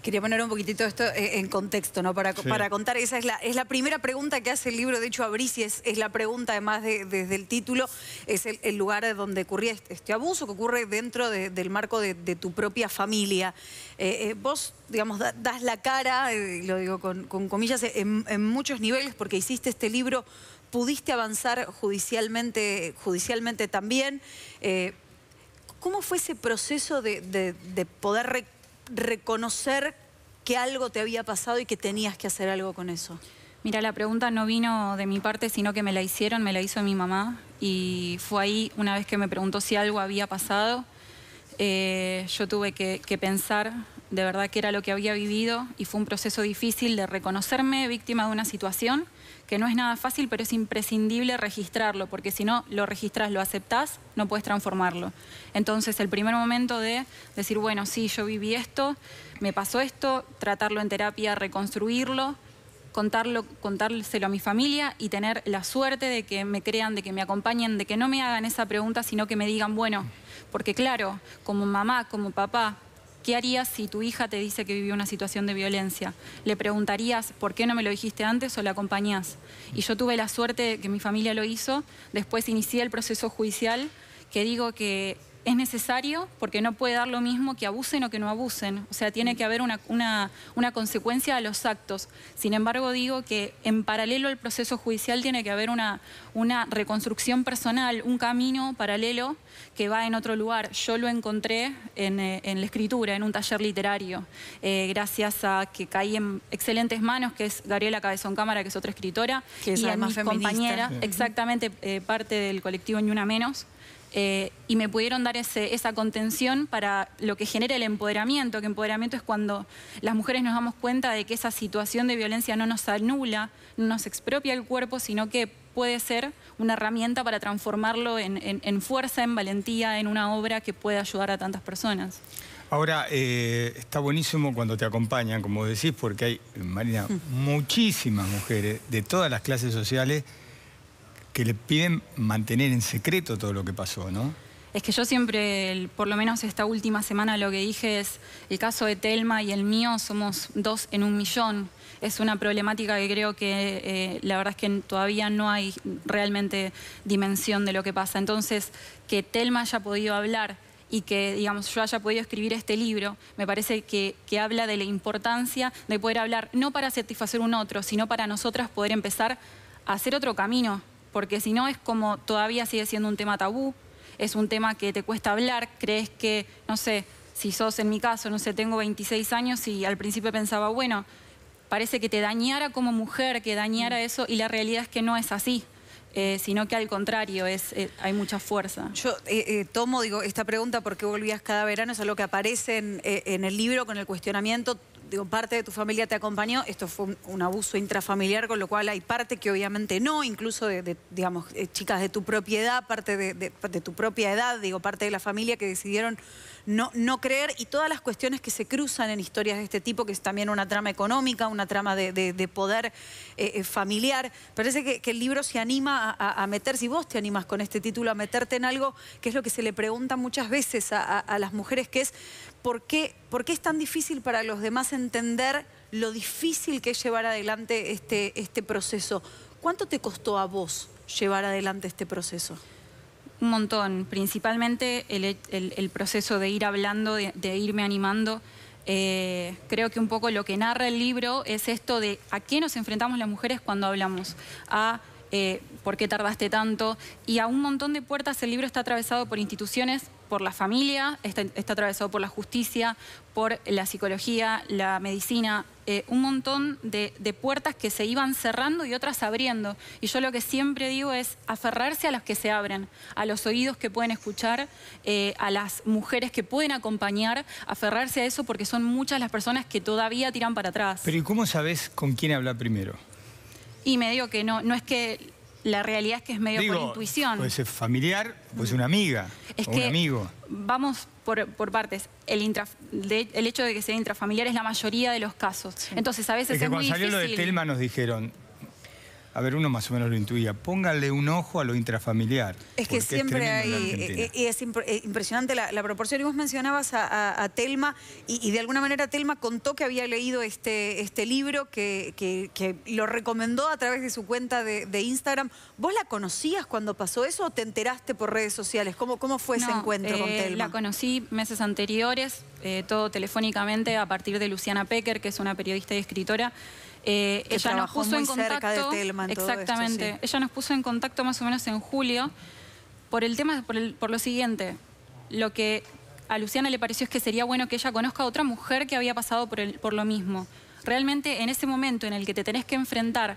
Quería poner un poquitito esto eh, en contexto, ¿no? Para, Sí. para contar, esa es la, es la primera pregunta que hace el libro. De hecho, abrís y es, es la pregunta, además de- desde el título, es el, el lugar donde ocurría este, este abuso, que ocurre dentro de- del marco de, de tu propia familia. Eh, eh, vos, digamos, da- das la cara, eh, lo digo con, con comillas, en, en muchos niveles, porque hiciste este libro, pudiste avanzar judicialmente, judicialmente también. ¿Cómo fue ese proceso de, de- de poder reconocer que algo te había pasado y que tenías que hacer algo con eso? Mira, la pregunta no vino de mi parte, sino que me la hicieron, me la hizo mi mamá. Y fue ahí, una vez que me preguntó si algo había pasado, eh, yo tuve que, que pensar de verdad qué era lo que había vivido y fue un proceso difícil de reconocerme víctima de una situación que no es nada fácil, pero es imprescindible registrarlo, porque si no lo registras, lo aceptás, no puedes transformarlo. Entonces, el primer momento de decir, bueno, sí, yo viví esto, me pasó esto, tratarlo en terapia, reconstruirlo, contarlo, contárselo a mi familia y tener la suerte de que me crean, de que me acompañen, de que no me hagan esa pregunta, sino que me digan, bueno, porque claro, como mamá, como papá, ¿qué harías si tu hija te dice que vivió una situación de violencia? ¿Le preguntarías por qué no me lo dijiste antes o la acompañás? Y yo tuve la suerte que mi familia lo hizo, después inicié el proceso judicial, que digo que es necesario porque no puede dar lo mismo que abusen o que no abusen. O sea, tiene que haber una, una- una consecuencia a los actos. Sin embargo, digo que en paralelo al proceso judicial tiene que haber una, una reconstrucción personal, un camino paralelo que va en otro lugar. Yo lo encontré en, eh, en la escritura, en un taller literario, eh, gracias a que caí en excelentes manos, que es Gabriela Cabezón Cámara, que es otra escritora, Que es y a mi feminista. compañera, exactamente eh, parte del colectivo Ni Una Menos. Eh, y me pudieron dar ese- esa contención para lo que genera el empoderamiento, que empoderamiento es cuando las mujeres nos damos cuenta de que esa situación de violencia no nos anula, no nos expropia el cuerpo, sino que puede ser una herramienta para transformarlo en, en- en fuerza, en valentía, en una obra que puede ayudar a tantas personas. Ahora, eh, está buenísimo cuando te acompañan, como decís, porque hay, Marina, muchísimas mujeres de todas las clases sociales que le piden mantener en secreto todo lo que pasó, ¿no? Es que yo siempre, por lo menos esta última semana, lo que dije es, el caso de Telma y el mío somos dos en un millón. Es una problemática que creo que eh, la verdad es que todavía no hay realmente dimensión de lo que pasa. Entonces, que Telma haya podido hablar y que, digamos, yo haya podido escribir este libro, me parece que, habla de la importancia de poder hablar, no para satisfacer un otro, sino para nosotras poder empezar a hacer otro camino, porque si no es como todavía sigue siendo un tema tabú, es un tema que te cuesta hablar, crees que, no sé, si sos en mi caso, no sé, tengo 26 años y al principio pensaba, bueno, parece que te dañara como mujer, que dañara eso, y la realidad es que no es así, eh, sino que al contrario, es, eh, hay mucha fuerza. Yo eh, eh, tomo, digo, esta pregunta, ¿por qué volvías cada verano? Es algo que aparece en, en el libro con el cuestionamiento. Digo, parte de tu familia te acompañó, esto fue un, abuso intrafamiliar, con lo cual hay parte que obviamente no, incluso de, digamos, eh, chicas de tu propiedad, parte de, tu propia edad, digo, parte de la familia que decidieron no, no creer y todas las cuestiones que se cruzan en historias de este tipo, que es también una trama económica, una trama de, de- de poder eh, eh, familiar. Parece que, el libro se anima a, a- meter, si vos te animas con este título, a meterte en algo que es lo que se le pregunta muchas veces a las mujeres, que es ¿por qué, por qué es tan difícil para los demás entender lo difícil que es llevar adelante este, este proceso? ¿Cuánto te costó a vos llevar adelante este proceso? Un montón, principalmente el, el- proceso de ir hablando, de, de irme animando. Eh, creo que un poco lo que narra el libro es esto de a qué nos enfrentamos las mujeres cuando hablamos, a eh, por qué tardaste tanto y a un montón de puertas. El libro está atravesado por instituciones, por la familia, está, está atravesado por la justicia, por la psicología, la medicina, eh, un montón de, de puertas que se iban cerrando y otras abriendo. Y yo lo que siempre digo es aferrarse a las que se abren, a los oídos que pueden escuchar, eh, a las mujeres que pueden acompañar, aferrarse a eso porque son muchas las personas que todavía tiran para atrás. Pero ¿y cómo sabes con quién hablar primero? Y me digo que no, no es que la realidad es que es medio por intuición. Puede ser familiar, puede ser una amiga Es o que- un amigo. Vamos por, por partes. El, intra- de- el hecho de que sea intrafamiliar es la mayoría de los casos. Entonces, a veces Es es, que muy cuando salió lo de. Telma nos dijeron, a ver, uno más o menos lo intuía, póngale un ojo a lo intrafamiliar. Es que siempre hay, eh, eh, es impre- eh, impresionante la, la proporción. Y vos mencionabas a, a- a Telma, y, y de alguna manera Telma contó que había leído este, este libro, que, que- que lo recomendó a través de su cuenta de, de Instagram. ¿Vos la conocías cuando pasó eso o te enteraste por redes sociales? ¿Cómo, cómo fue ese encuentro con Telma? La conocí meses anteriores, eh, todo telefónicamente, a partir de Luciana Pecker, que es una periodista y escritora. Eh, Que ella nos puso en muy cerca contacto. de en todo esto, exactamente. sí. Ella nos puso en contacto más o menos en julio por el tema, por, el- por lo siguiente. Lo que a Luciana le pareció es que sería bueno que ella conozca a otra mujer que había pasado por, el- por lo mismo. Realmente en ese momento en el que te tenés que enfrentar,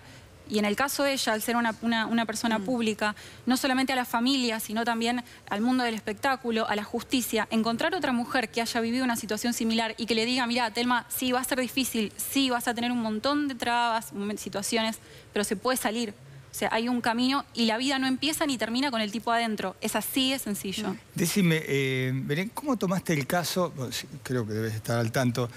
y en el caso de ella, al ser una, una- una persona pública, no solamente a la familia, sino también al mundo del espectáculo, a la justicia, encontrar otra mujer que haya vivido una situación similar y que le diga, mira, Telma, sí, va a ser difícil, sí, vas a tener un montón de trabas, situaciones, pero se puede salir. O sea, hay un camino y la vida no empieza ni termina con el tipo adentro. Es así de sencillo. Decime, eh, Belén, ¿cómo tomaste el caso, bueno, sí, creo que debes estar al tanto,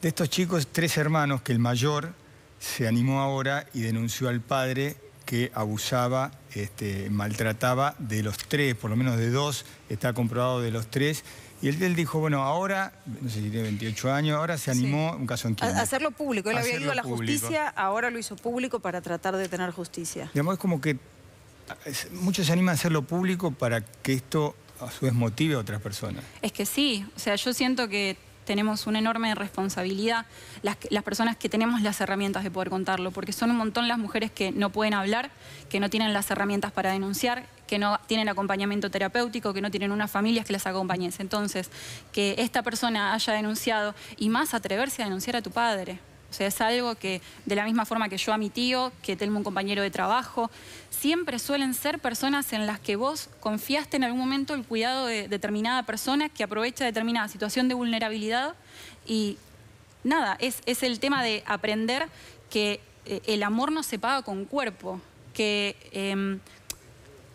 de estos chicos, tres hermanos, que el mayor se animó ahora y denunció al padre que abusaba, este, maltrataba de los tres, por lo menos de dos, está comprobado de los tres. Y él, él dijo, bueno, ahora, no sé si tiene 28 años, ahora se animó, un caso en A- Quilmes. hacerlo público. Él había Hacerlo ido a la público. justicia, ahora lo hizo público para tratar de tener justicia. Digamos, es como que es- muchos se animan a hacerlo público para que esto a su vez motive a otras personas. Es que sí, o sea, yo siento que tenemos una enorme responsabilidad las, personas que tenemos las herramientas de poder contarlo, porque son un montón las mujeres que no pueden hablar, que no tienen las herramientas para denunciar, que no tienen acompañamiento terapéutico, que no tienen unas familias que las acompañen. Entonces, que esta persona haya denunciado y más atreverse a denunciar a tu padre. O sea, es algo que, de la misma forma que yo a mi tío, que tengo un compañero de trabajo, siempre suelen ser personas en las que vos confiaste en algún momento el cuidado de determinada persona que aprovecha determinada situación de vulnerabilidad y nada, es, es el tema de aprender que eh, el amor no se paga con cuerpo, que em,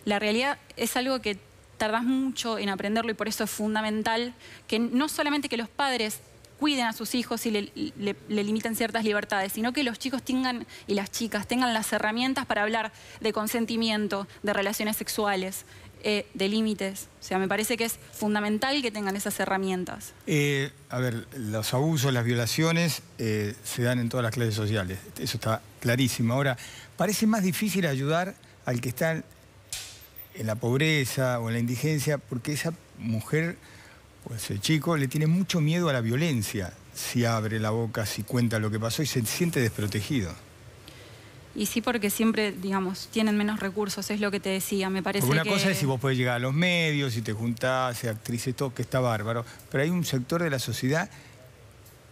la realidad es algo que tardás mucho en aprenderlo y por eso es fundamental que no solamente que los padres cuiden a sus hijos y le, le, limiten ciertas libertades, sino que los chicos tengan y las chicas tengan las herramientas para hablar de consentimiento, de relaciones sexuales, eh, de límites. O sea, me parece que es fundamental que tengan esas herramientas. Eh, a ver, los abusos, las violaciones eh, se dan en todas las clases sociales. Eso está clarísimo. Ahora, parece más difícil ayudar al que está en la pobreza o en la indigencia, porque esa mujer pues el chico le tiene mucho miedo a la violencia si abre la boca, si cuenta lo que pasó y se siente desprotegido. Y sí, porque siempre, digamos, tienen menos recursos, es lo que te decía, me parece porque una cosa es si vos podés llegar a los medios, si te juntás, actrices, todo, que está bárbaro, pero hay un sector de la sociedad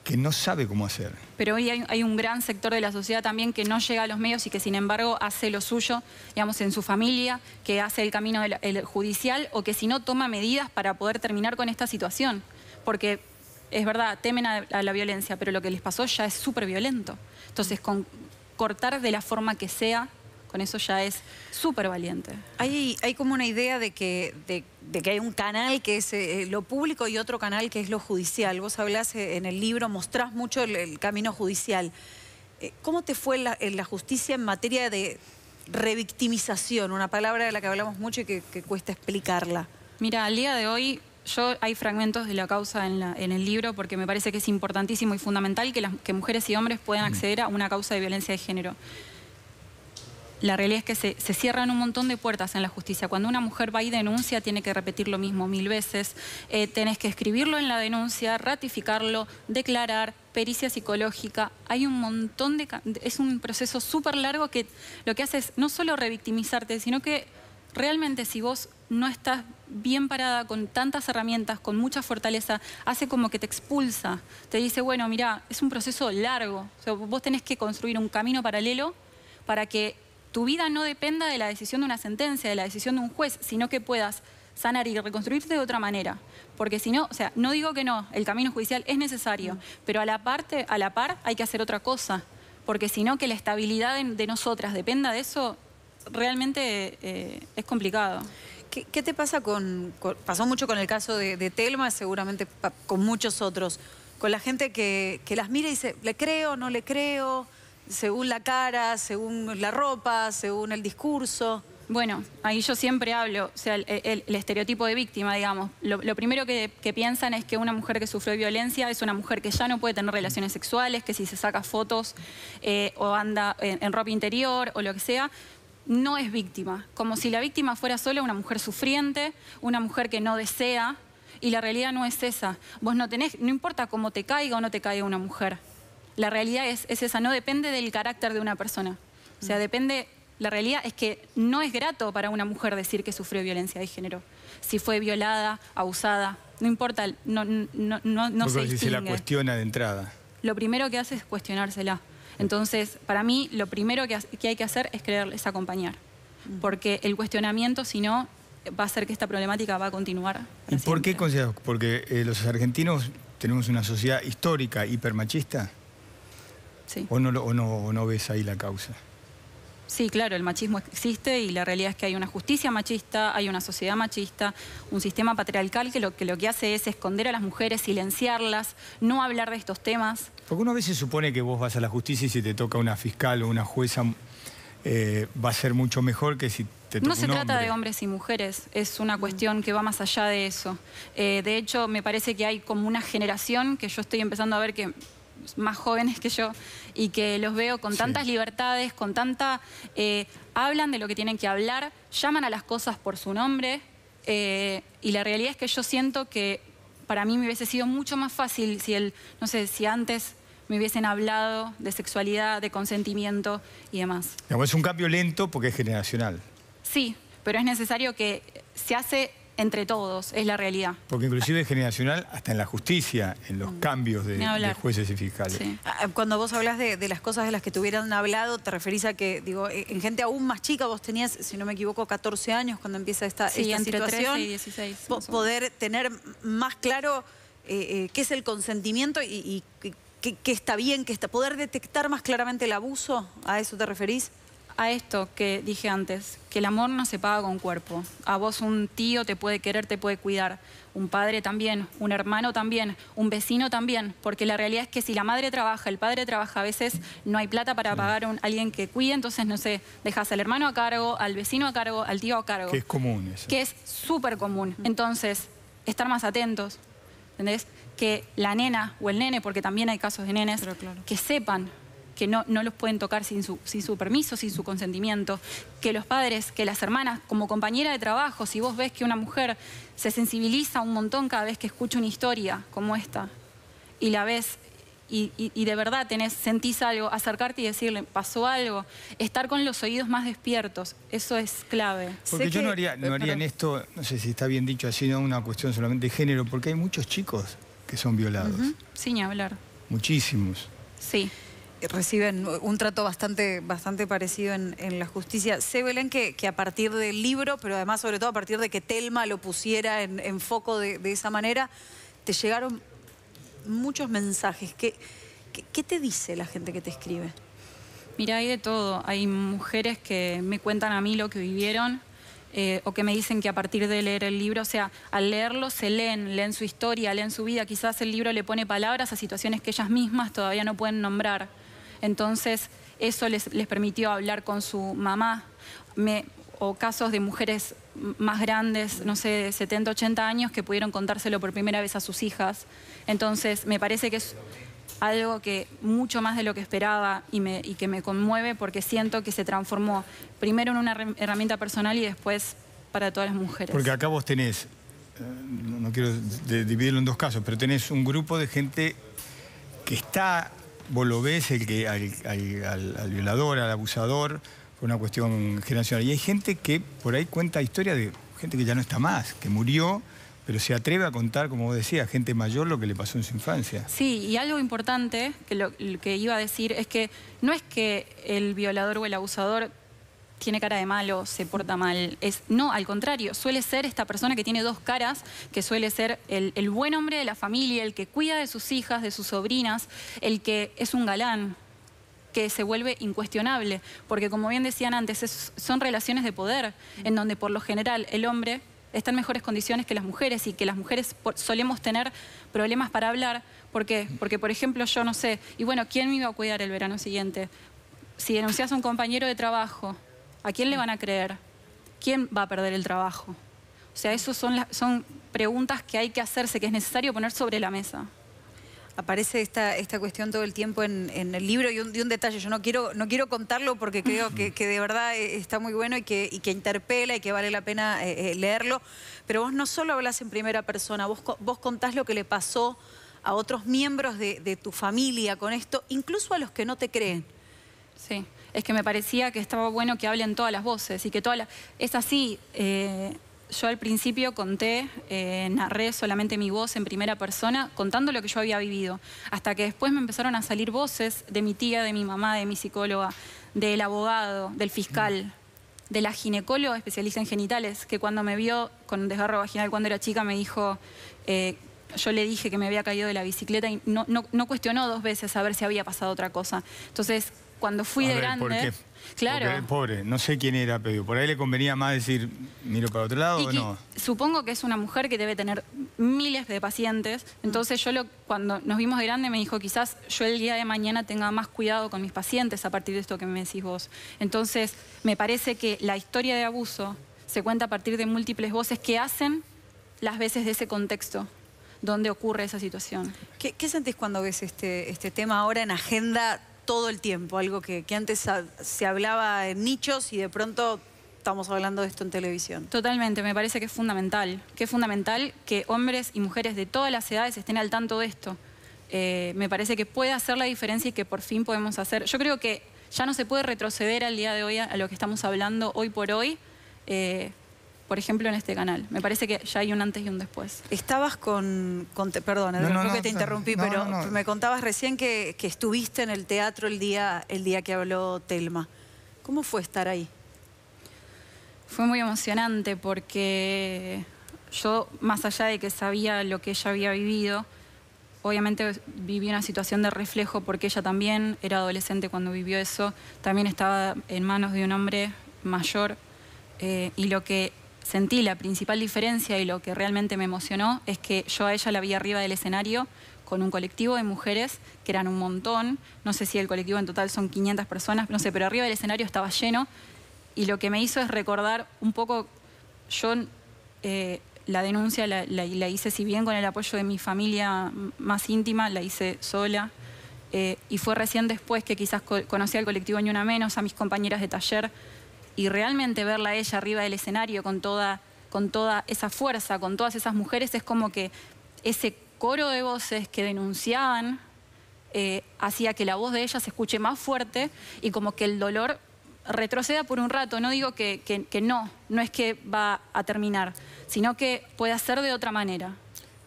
que no sabe cómo hacer. Pero hoy hay, un gran sector de la sociedad también que no llega a los medios y que sin embargo hace lo suyo, digamos, en su familia, que hace el camino judicial o que si no toma medidas para poder terminar con esta situación. Porque es verdad, temen a, a la violencia, pero lo que les pasó ya es súper violento. Entonces, con cortar de la forma que sea con eso ya es súper valiente. Hay, hay como una idea de que, de, que hay un canal que es eh, lo público y otro canal que es lo judicial. Vos hablás eh, en el libro, mostrás mucho el, camino judicial. Eh, ¿Cómo te fue la, en la justicia en materia de revictimización? Una palabra de la que hablamos mucho y que, cuesta explicarla. Mira, al día de hoy yo hay fragmentos de la causa en, en, el libro porque me parece que es importantísimo y fundamental que, las, que mujeres y hombres puedan acceder a una causa de violencia de género la realidad es que se, cierran un montón de puertas en la justicia. Cuando una mujer va y denuncia, tiene que repetir lo mismo mil veces. Eh, tenés que escribirlo en la denuncia, ratificarlo, declarar, pericia psicológica. Hay un montón de... Es un proceso súper largo que lo que hace es no solo revictimizarte, sino que realmente si vos no estás bien parada con tantas herramientas, con mucha fortaleza, hace como que te expulsa. Te dice, bueno, mira, es un proceso largo. vos tenés que construir un camino paralelo para que tu vida no dependa de la decisión de una sentencia, de la decisión de un juez, sino que puedas sanar y reconstruirte de otra manera. Porque si no, o sea, no digo que no, el camino judicial es necesario, pero a la, parte, a la par hay que hacer otra cosa. Porque si no, que la estabilidad de, nosotras dependa de eso, realmente eh, es complicado. ¿Qué, te pasa con, pasó mucho con el caso de, Telma, seguramente con muchos otros, con la gente que, que las mira y dice, ¿le creo, no le creo? Según la cara, según la ropa, según el discurso. Bueno, ahí yo siempre hablo, o sea, el, estereotipo de víctima, digamos. Lo, primero que, piensan es que una mujer que sufrió violencia es una mujer que ya no puede tener relaciones sexuales, que si se saca fotos eh, o anda en, ropa interior o lo que sea, no es víctima. Como si la víctima fuera solo una mujer sufriente, una mujer que no desea, y la realidad no es esa. Vos no tenés, no importa cómo te caiga o no te caiga una mujer la realidad es, esa, no depende del carácter de una persona. O sea, depende, la realidad es que no es grato para una mujer decir que sufrió violencia de género. Si fue violada, abusada, no importa, no, no, no, no se si se la cuestiona de entrada. Lo primero que hace es cuestionársela. Entonces, para mí, lo primero que, hay que hacer es creerles acompañar. Porque el cuestionamiento, si no, va a hacer que esta problemática va a continuar. ¿Y por qué consideras? Porque eh, los argentinos tenemos una sociedad histórica hipermachista. ¿O, no, no, ves ahí la causa? Sí, claro, el machismo existe y la realidad es que hay una justicia machista, hay una sociedad machista, un sistema patriarcal que lo que, lo que hace es esconder a las mujeres, silenciarlas, no hablar de estos temas. Porque una vez se supone que vos vas a la justicia y si te toca una fiscal o una jueza eh, va a ser mucho mejor que si te toca No se trata de hombres y mujeres, es una cuestión que va más allá de eso. Eh, de hecho, me parece que hay como una generación que yo estoy empezando a ver que más jóvenes que yo y que los veo con tantas libertades, con tanta... Eh, hablan de lo que tienen que hablar, llaman a las cosas por su nombre eh, y la realidad es que yo siento que para mí me hubiese sido mucho más fácil si el, no sé, si antes me hubiesen hablado de sexualidad, de consentimiento y demás. Es un cambio lento porque es generacional. Sí, pero es necesario que se hace entre todos, es la realidad. Porque inclusive es generacional hasta en la justicia, en los cambios de, jueces y fiscales. Ah, Cuando vos hablas de, de las cosas de las que te hubieran hablado, te referís a que, digo, eh, en gente aún más chica, vos tenías, si no me equivoco, 14 años cuando empieza esta, Sí, esta entre 13 situación. y 16, Po- más o menos. poder tener más claro eh, eh, qué es el consentimiento y, y qué- qué, qué está bien, qué está. Poder detectar más claramente el abuso, ¿a eso te referís? A esto que dije antes, que el amor no se paga con cuerpo. A vos un tío te puede querer, te puede cuidar, un padre también, un hermano también, un vecino también, porque la realidad es que si la madre trabaja, el padre trabaja, a veces no hay plata para pagar a un- alguien que cuide, entonces no sé, dejas al hermano a cargo, al vecino a cargo, al tío a cargo. Que es común eso. que es súper común. Entonces, estar más atentos, ¿entendés? Que la nena o el nene, porque también hay casos de nenes, que sepan que no, no los pueden tocar sin su, sin su permiso, sin su consentimiento, que los padres, que las hermanas, como compañera de trabajo, si vos ves que una mujer se sensibiliza un montón cada vez que escucha una historia como esta, y la ves y, y- y de verdad tenés, sentís algo, acercarte y decirle, pasó algo, estar con los oídos más despiertos, eso es clave. Porque yo no haría, no haría en esto, no sé si está bien dicho así, no una cuestión solamente de género, porque hay muchos chicos que son violados, Sin ni hablar. muchísimos. Sí. Reciben un trato bastante, bastante parecido en, en la justicia. Sé, Belén, que, que a partir del libro, pero además sobre todo a partir de que Telma lo pusiera en, en foco de, de esa manera, te llegaron muchos mensajes. ¿Qué, qué, te dice la gente que te escribe? Mira, hay de todo. Hay mujeres que me cuentan a mí lo que vivieron eh, o que me dicen que a partir de leer el libro, o sea, al leerlo se leen, leen su historia, leen su vida. Quizás el libro le pone palabras a situaciones que ellas mismas todavía no pueden nombrar. Entonces, eso les, les permitió hablar con su mamá. O casos de mujeres más grandes, no sé, de 70, 80 años, que pudieron contárselo por primera vez a sus hijas. Entonces, me parece que es algo que mucho más de lo que esperaba y, me- y que me conmueve porque siento que se transformó primero en una herram- herramienta personal y después para todas las mujeres. Porque acá vos tenés, eh, no quiero dividirlo en dos casos, pero tenés un grupo de gente que está, vos lo ves, el que, al, al- violador, al abusador, por una cuestión generacional. Y hay gente que por ahí cuenta historias de gente que ya no está más, que murió, pero se atreve a contar, como vos decías, gente mayor lo que le pasó en su infancia. Sí, y algo importante que lo que iba a decir es que no es que el violador o el abusador tiene cara de malo, se porta mal. Es, no, al contrario, suele ser esta persona que tiene dos caras, que suele ser el, buen hombre de la familia, el que cuida de sus hijas, de sus sobrinas, el que es un galán que se vuelve incuestionable, porque como bien decían antes, es- son relaciones de poder, en donde por lo general el hombre está en mejores condiciones que las mujeres y que las mujeres solemos tener problemas para hablar. ¿Por qué? Porque, por ejemplo, yo no sé, y bueno, ¿quién me iba a cuidar el verano siguiente? Si denuncias a un compañero de trabajo, ¿a quién le van a creer? ¿Quién va a perder el trabajo? O sea, esas son, las- son preguntas que hay que hacerse, que es necesario poner sobre la mesa. Aparece esta, esta cuestión todo el tiempo en, en el libro y un, y un detalle, yo no quiero, no quiero contarlo porque creo que, que de verdad eh, está muy bueno y que, y que interpela y que vale la pena eh, eh, leerlo, pero vos no solo hablas en primera persona, vos, vos contás lo que le pasó a otros miembros de, de tu familia con esto, incluso a los que no te creen. Sí, es que me parecía que estaba bueno que hablen todas las voces y que todas las... Es así, eh, yo al principio conté, eh, narré solamente mi voz en primera persona, contando lo que yo había vivido, hasta que después me empezaron a salir voces de mi tía, de mi mamá, de mi psicóloga, del abogado, del fiscal, de la ginecóloga especialista en genitales, que cuando me vio con desgarro vaginal cuando era chica me dijo... eh, yo le dije que me había caído de la bicicleta y no, no, no cuestionó dos veces a ver si había pasado otra cosa. Entonces, cuando fui A de ver, grande... ¿por qué? Claro. Porque, pobre, no sé quién era, pero por ahí le convenía más decir, miro para otro lado Y o que- no. Supongo que es una mujer que debe tener miles de pacientes. Entonces yo lo, cuando nos vimos de grande me dijo, quizás yo el día de mañana tenga más cuidado con mis pacientes a partir de esto que me decís vos. Entonces me parece que la historia de abuso se cuenta a partir de múltiples voces que hacen las veces de ese contexto donde ocurre esa situación. ¿Qué, qué sentís cuando ves este, este tema ahora en agenda todo el tiempo? Algo que, antes se hablaba en nichos y de pronto estamos hablando de esto en televisión. Totalmente, me parece que es fundamental, que es fundamental que hombres y mujeres de todas las edades estén al tanto de esto. Eh, me parece que puede hacer la diferencia y que por fin podemos hacer. Yo creo que ya no se puede retroceder al día de hoy a, a lo que estamos hablando hoy por hoy. Eh, por ejemplo, en este canal. Me parece que ya hay un antes y un después. Estabas con, con te- perdón, No, Edgar, no, creo no, que te no, interrumpí, no, pero no, no. me contabas recién que, que estuviste en el teatro el día, el día que habló Telma. ¿Cómo fue estar ahí? Fue muy emocionante porque yo, más allá de que sabía lo que ella había vivido, obviamente viví una situación de reflejo porque ella también era adolescente cuando vivió eso, también estaba en manos de un hombre mayor eh, y lo que sentí, la principal diferencia y lo que realmente me emocionó es que yo a ella la vi arriba del escenario con un colectivo de mujeres que eran un montón, no sé si el colectivo en total son 500 personas, no sé, pero arriba del escenario estaba lleno y lo que me hizo es recordar un poco, yo eh, la denuncia la, la- la hice, si bien con el apoyo de mi familia más íntima, la hice sola. eh, y fue recién después que quizás co- conocí al colectivo Ni Una Menos, a mis compañeras de taller, y realmente verla a ella arriba del escenario con toda, con toda esa fuerza, con todas esas mujeres, es como que ese coro de voces que denunciaban eh, hacía que la voz de ella se escuche más fuerte y como que el dolor retroceda por un rato. No digo que, que- que no, no es que va a terminar, sino que puede ser de otra manera.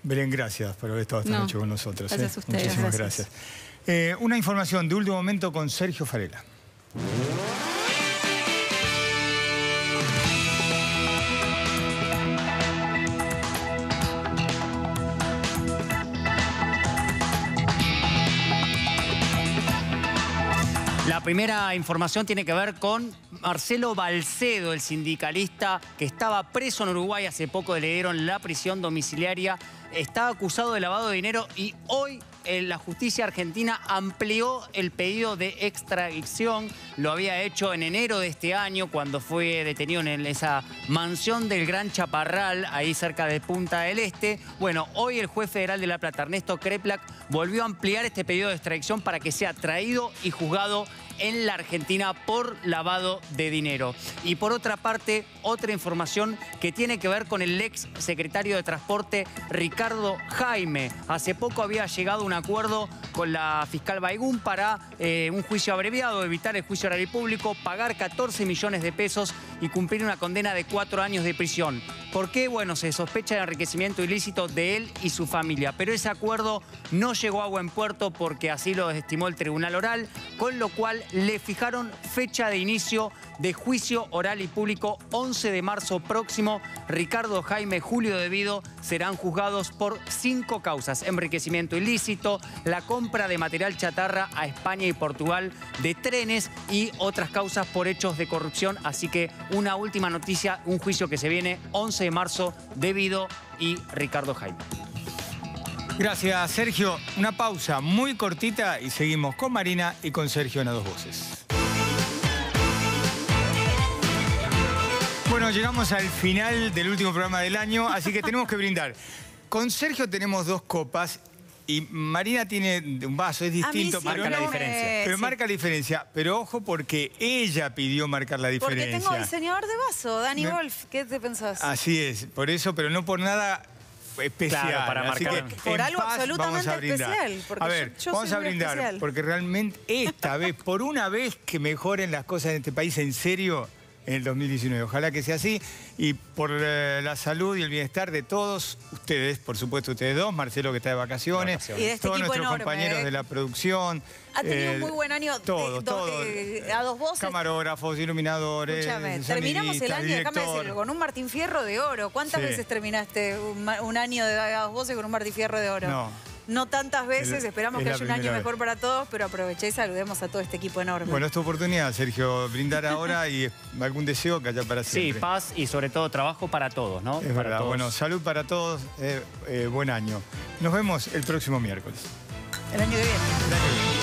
Belén, gracias por haber estado esta No, noche con nosotros. gracias ¿eh? a ustedes. Muchísimas Gracias. gracias. Eh, una información de último momento con Sergio Farela. La primera información tiene que ver con Marcelo Balcedo, el sindicalista que estaba preso en Uruguay. Hace poco le dieron la prisión domiciliaria. Está acusado de lavado de dinero y hoy eh, la justicia argentina amplió el pedido de extradición. Lo había hecho en enero de este año cuando fue detenido en esa mansión del Gran Chaparral, ahí cerca de Punta del Este. Bueno, hoy el juez federal de La Plata, Ernesto Kreplak, volvió a ampliar este pedido de extradición para que sea traído y juzgado en la Argentina por lavado de dinero. Y por otra parte, otra información que tiene que ver con el ex secretario de Transporte Ricardo Jaime. Hace poco había llegado un acuerdo con la fiscal Baigún para eh, un juicio abreviado, evitar el juicio oral y público, pagar 14 millones de pesos y cumplir una condena de cuatro años de prisión. ¿Por qué? Bueno, se sospecha de enriquecimiento ilícito de él y su familia, pero ese acuerdo no llegó a buen puerto porque así lo estimó el Tribunal Oral, con lo cual le fijaron fecha de inicio de juicio oral y público 11 de marzo próximo. Ricardo Jaime Julio Devido serán juzgados por cinco causas. Enriquecimiento ilícito, la compra de material chatarra a España y Portugal de trenes y otras causas por hechos de corrupción. Así que una última noticia, un juicio que se viene 11 de marzo Devido y Ricardo Jaime. Gracias, Sergio. Una pausa muy cortita y seguimos con Marina y con Sergio en a dos voces. Bueno, llegamos al final del último programa del año, así que tenemos que brindar. Con Sergio tenemos dos copas y Marina tiene un vaso, es distinto. siempre pero Marca la diferencia. Pero sí. marca la diferencia. Pero ojo porque ella pidió marcar la Porque diferencia. tengo diseñador de vaso, Dani Wolf. ¿Qué te pensás? Así es, por eso, pero no por nada especial. Claro, para Así marcar. que Por algo absolutamente vamos a brindar. especial, porque a ver, yo- yo vamos a brindar, especial. porque realmente esta vez, por una vez que mejoren las cosas en este país en serio en el 2019. Ojalá que sea así y por eh, la salud y el bienestar de todos ustedes, por supuesto ustedes dos, Marcelo que está de vacaciones, Vacaciones. Y de este todos nuestros enorme, compañeros ¿eh? de la producción. Ha tenido eh, un muy buen año. Todos, eh, do- todos. eh, a dos voces. Camarógrafos, iluminadores. Escúchame, terminamos el año, déjame decirlo, con un Martín Fierro de oro. ¿Cuántas Sí. veces terminaste un, año de a dos voces con un Martín Fierro de oro? No. No tantas veces, Es- esperamos es que haya un año mejor para todos, pero aproveché y saludemos a todo este equipo enorme. Bueno, es tu oportunidad, Sergio, brindar ahora y algún deseo que haya para Sí, siempre. paz y sobre todo trabajo para todos, ¿no? Es Para verdad. todos. Bueno, salud para todos. eh, eh, buen año. Nos vemos el próximo miércoles. el año que viene. El año que viene.